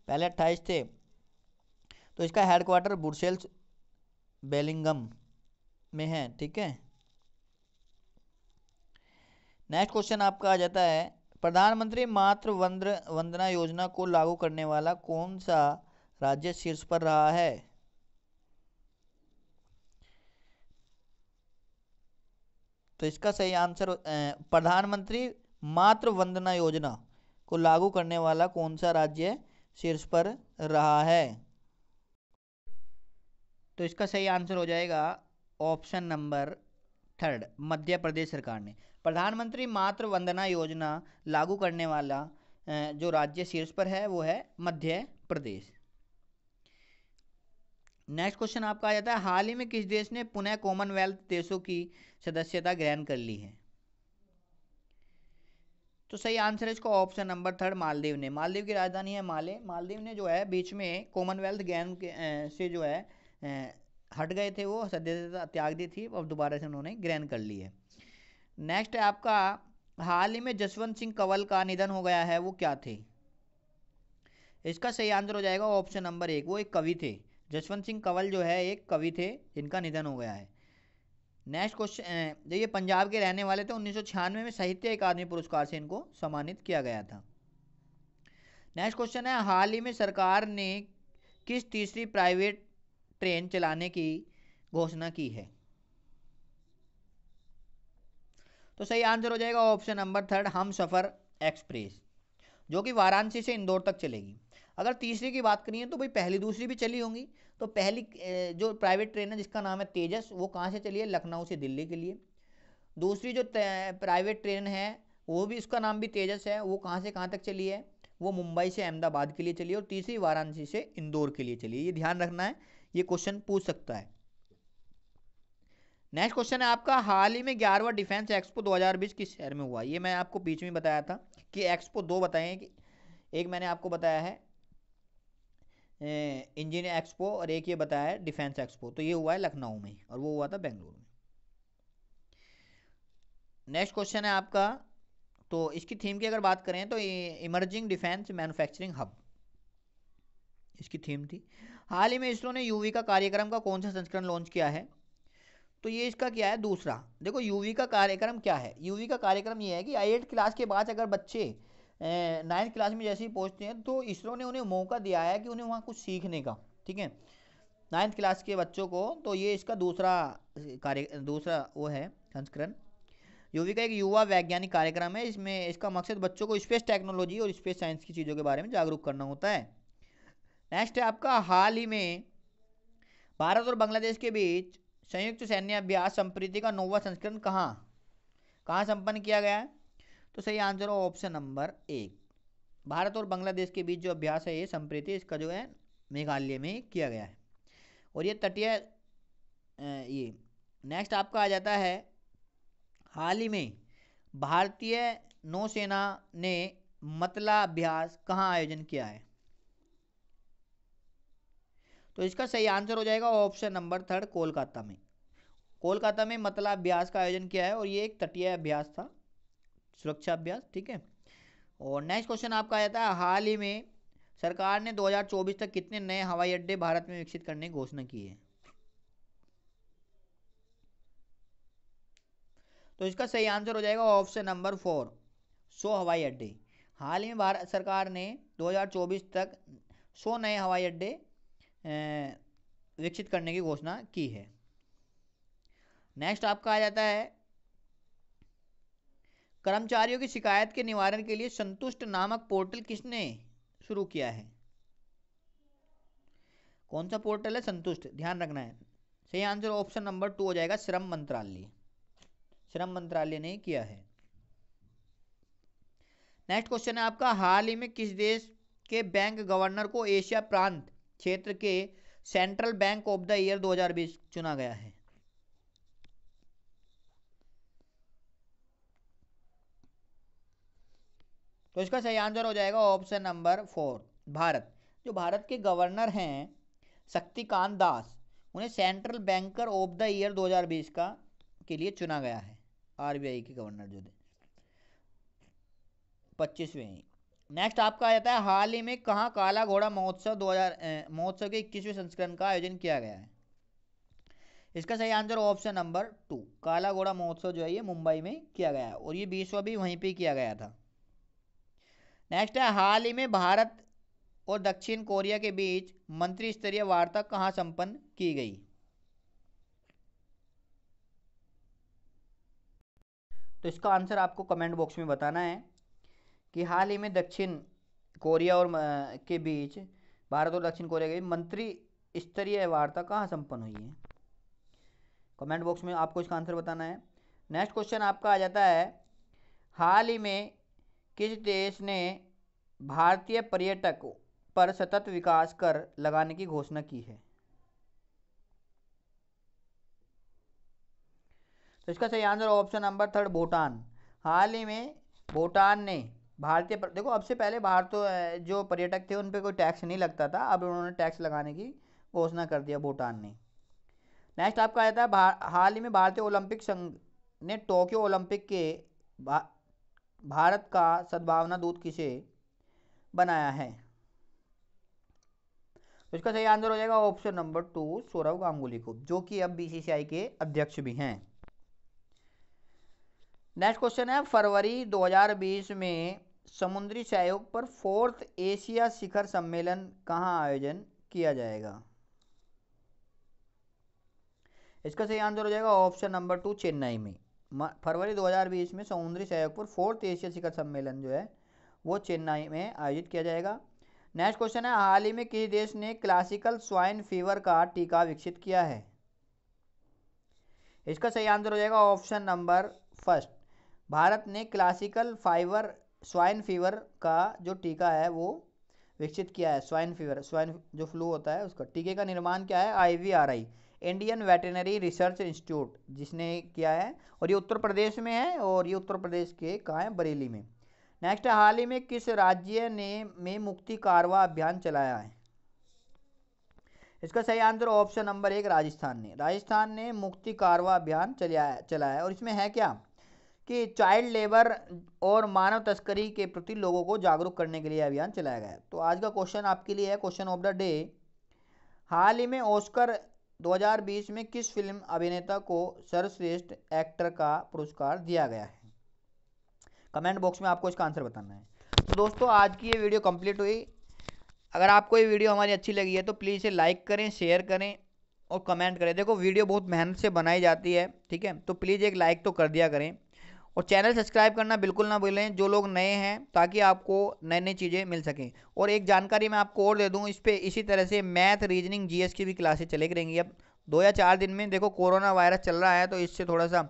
पहले अट्ठाईस थे तो इसका हेडक्वार्टर बुरसेल्स बेलिंगम में है, ठीक है? नेक्स्ट क्वेश्चन आपका आ जाता है, प्रधानमंत्री मातृ वंदना योजना को लागू करने वाला कौन सा राज्य शीर्ष पर रहा है? तो इसका सही आंसर प्रधानमंत्री मातृ वंदना योजना को लागू करने वाला कौन सा राज्य शीर्ष पर रहा है? तो इसका सही आंसर हो जाएगा option number third, Madhya Pradesh सरकार ने। प्रधानमंत्री मातृ वंदना योजना लागू करने वाला जो राज्य शीर्ष पर है, वो है मध्य प्रदेश। नेक्स्ट क्वेश्चन आपका आ जाता है, हाल ही में किस देश ने पुनः कॉमनवेल्थ देशों की सदस्यता ग्रहण कर ली है? तो सही आंसर है इसका ऑप्शन नंबर थर्ड मालदीव ने। मालदीव की राजधानी है माले। मालदीव ने जो है, बीच में कॉमनवेल्थ गेम से जो है हट गए थे वो, सदस्यता त्याग दी थी और दोबारा से उन्होंने ग्रहण कर ली है। नेक्स्ट है आपका, हाल ही में जसवंत सिंह कंवल का निधन हो गया है, वो क्या थे? इसका सही आंसर हो जाएगा ऑप्शन नंबर एक, वो एक कवि थे। जसवंत सिंह कंवल जो है, एक कवि थे, जिनका निधन हो गया है। नेक्स्ट क्वेश्चन जो ये पंजाब के रहने वाले थे, उन्नीस सौ छियानवे में साहित्य अकादमी पुरस्कार से इनको सम्मानित किया गया था। नेक्स्ट क्वेश्चन है, हाल ही में सरकार ने किस तीसरी प्राइवेट ट्रेन चलाने की घोषणा की है? तो सही आंसर हो जाएगा ऑप्शन नंबर थर्ड हम सफ़र एक्सप्रेस जो कि वाराणसी से इंदौर तक चलेगी। अगर तीसरी की बात करिए तो भाई पहली दूसरी भी चली होंगी। तो पहली जो प्राइवेट ट्रेन है, जिसका नाम है तेजस, वो कहाँ से चली है? लखनऊ से दिल्ली के लिए। दूसरी जो प्राइवेट ट्रेन है, वो भी, उसका नाम भी तेजस है, वो कहाँ से कहाँ तक चली है? वो मुंबई से अहमदाबाद के लिए चली और तीसरी वाराणसी से इंदौर के लिए चली ये ध्यान रखना है, ये क्वेश्चन पूछ सकता है। नेक्स्ट क्वेश्चन है आपका, हाल ही में ग्यारहवा डिफेंस एक्सपो 2020 किस शहर में हुआ? ये मैं आपको बीच में बताया था कि एक्सपो दो बताए कि, एक मैंने आपको बताया है इंजीनियर एक्सपो और एक ये बताया है, डिफेंस एक्सपो। तो ये हुआ है लखनऊ में और वो हुआ था बेंगलुरु में। नेक्स्ट क्वेश्चन है आपका। तो इसकी थीम की अगर बात करें तो इमर्जिंग डिफेंस मैन्युफैक्चरिंग हब। इसकी थीम थी। हाल ही में इसरो ने यूवी का कार्यक्रम का कौन सा संस्करण लॉन्च किया है? तो ये इसका क्या है? दूसरा। देखो, यूवी का कार्यक्रम क्या है? यूवी का कार्यक्रम ये है कि एट क्लास के बाद अगर बच्चे नाइन्थ क्लास में जैसे ही पहुँचते हैं तो इसरो ने उन्हें मौका दिया है कि उन्हें वहाँ कुछ सीखने का, ठीक है? नाइन्थ क्लास के बच्चों को तो ये इसका दूसरा कार्य, दूसरा वो है, संस्करण। यूवी का एक युवा वैज्ञानिक कार्यक्रम है, इसमें इसका मकसद बच्चों को स्पेस टेक्नोलॉजी और स्पेस साइंस की चीज़ों के बारे में जागरूक करना होता है। नेक्स्ट है आपका, हाल ही में भारत और बांग्लादेश के बीच संयुक्त सैन्य अभ्यास संप्रीति का नौवा संस्करण कहाँ? कहाँ संपन्न किया गया है? तो सही आंसर हो ऑप्शन नंबर एक भारत और बांग्लादेश के बीच जो अभ्यास है, ये संप्रीति इसका जो है, मेघालय में किया गया है। और ये तटीय ये। नेक्स्ट आपका आ जाता है, हाल ही में भारतीय नौसेना ने मतला अभ्यास कहाँ आयोजन किया है? तो इसका सही आंसर हो जाएगा ऑप्शन नंबर थर्ड कोलकाता में। कोलकाता में मतला अभ्यास का आयोजन किया है और ये एक तटीय अभ्यास था। सुरक्षा अभ्यास, ठीक है? और नेक्स्ट क्वेश्चन आपका आया था, हाल ही में सरकार ने 2024 तक कितने नए हवाई अड्डे भारत में विकसित करने की घोषणा की है? तो इसका सही आंसर हो जाएगा ऑप्शन नंबर फोर सौ हवाई अड्डे। हाल ही में भारत सरकार ने 2024 तक सौ नए हवाई अड्डे विकसित करने की घोषणा की है। नेक्स्ट आपका आ जाता है कर्मचारियों की शिकायत के निवारण के लिए संतुष्ट नामक पोर्टल किसने शुरू किया है? कौन सा पोर्टल है? संतुष्ट। ध्यान रखना है। सही आंसर ऑप्शन नंबर टू हो जाएगा श्रम मंत्रालय। श्रम मंत्रालय ने किया है। नेक्स्ट क्वेश्चन है आपका। हाल ही में किस देश के बैंक गवर्नर को एशिया प्रांत क्षेत्र के central bank of the year 2020 चुना गया है? तो इसका सही आंसर हो जाएगा ऑप्शन नंबर फोर, भारत। जो भारत के गवर्नर हैं, शक्तिकांत दास, उन्हें central banker of the year 2020 का के लिए चुना गया है आरबीआई के गवर्नर जो थे। पच्चीसवें। नेक्स्ट आपका आ जाता है, हाल ही में कहाँ काला घोड़ा महोत्सव 2000 महोत्सव के इक्कीसवें संस्करण का आयोजन किया गया है? इसका सही आंसर ऑप्शन नंबर टू, काला घोड़ा महोत्सव जो है ये मुंबई में किया गया है, और ये बीसवा भी वहीं पे किया गया था। नेक्स्ट है, हाल ही में भारत और दक्षिण कोरिया के बीच मंत्री स्तरीय वार्ता कहाँ संपन्न की गई? तो इसका आंसर आपको कमेंट बॉक्स में बताना है कि हाल ही में दक्षिण कोरिया और के बीच भारत और दक्षिण कोरिया के बीच मंत्री स्तरीय वार्ता कहाँ संपन्न हुई है? कमेंट बॉक्स में आपको इसका आंसर बताना है। नेक्स्ट क्वेश्चन आपका आ जाता है, हाल ही में किस देश ने भारतीय पर्यटक पर सतत विकास कर लगाने की घोषणा की है? तो इसका सही answer option number third Bhutan. हाल ही में भूटान ने भारतीय देखो, अब से पहले भारत तो जो पर्यटक थे, उन पर कोई टैक्स नहीं लगता था। अब उन्होंने टैक्स लगाने की घोषणा कर दिया भूटान ने। नेक्स्ट आपका आया था हाल ही में भारतीय ओलंपिक संघ ने टोक्यो ओलंपिक के भारत का सद्भावना दूत किसे बनाया है? तो इसका सही आंसर हो जाएगा option number two Sourav Ganguly को, जो कि अब बीसीसीआई के अध्यक्ष भी हैं। नेक्स्ट क्वेश्चन है, फरवरी 2020 में समुद्री सहयोग पर फोर्थ एशिया शिखर सम्मेलन कहाँ आयोजन किया जाएगा? इसका सही आंसर हो जाएगा ऑप्शन नंबर टू, चेन्नई में। फरवरी 2020 में समुद्री सहयोग पर फोर्थ एशिया शिखर सम्मेलन जो है, वो चेन्नई में आयोजित किया जाएगा। नेक्स्ट क्वेश्चन है, हाल ही में किस देश ने क्लासिकल स्वाइन फीवर का टीका विकसित किया है? इसका सही आंसर हो जाएगा ऑप्शन नंबर फ़र्स्ट भारत ने क्लासिकल फाइवर स्वाइन फीवर का जो टीका है, वो विकसित किया है स्वाइन फीवर स्वाइन जो फ्लू होता है उसका। टीके का निर्माण क्या है? IVRI Indian veterinary research institute जिसने किया है, और ये उत्तर प्रदेश में है, और ये उत्तर प्रदेश के कहाँ है? बरेली में। नेक्स्ट हाल ही में किस राज्य ने, में मुक्ति कारवा अभियान चलाया है? इसका सही आंसर ऑप्शन नंबर एक राजस्थान ने। राजस्थान ने मुक्ति कारवा अभियान चलाया चलाया और इसमें है क्या? कि चाइल्ड लेबर और मानव तस्करी के प्रति लोगों को जागरूक करने के लिए अभियान चलाया गया तो आज का क्वेश्चन आपके लिए है क्वेश्चन ऑफ़ द डे हाल ही में ऑस्कर 2020 में किस फ़िल्म अभिनेता को सर्वश्रेष्ठ एक्टर का पुरस्कार दिया गया है? कमेंट बॉक्स में आपको इसका आंसर बताना है। तो दोस्तों, आज की ये वीडियो कंप्लीट हुई। अगर आपको ये वीडियो हमारी अच्छी लगी है तो प्लीज़ इसे लाइक करें, शेयर करें और कमेंट करें। देखो, वीडियो बहुत मेहनत से बनाई जाती है, ठीक है? तो प्लीज़ एक लाइक तो कर दिया करें। और चैनल सब्सक्राइब करना बिल्कुल ना भूलें, जो लोग नए हैं, ताकि आपको नए नई चीज़ें मिल सकें। और एक जानकारी मैं आपको और दे दूँ, इस पर इसी तरह से मैथ रीजनिंग जीएस की भी क्लासेज चले करेंगी अब दो या चार दिन में देखो कोरोना वायरस चल रहा है तो इससे थोड़ा सा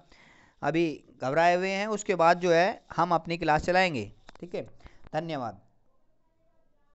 अभी घबराए हुए हैं, उसके बाद जो है हम अपनी क्लास चलाएँगे। ठीक है? धन्यवाद।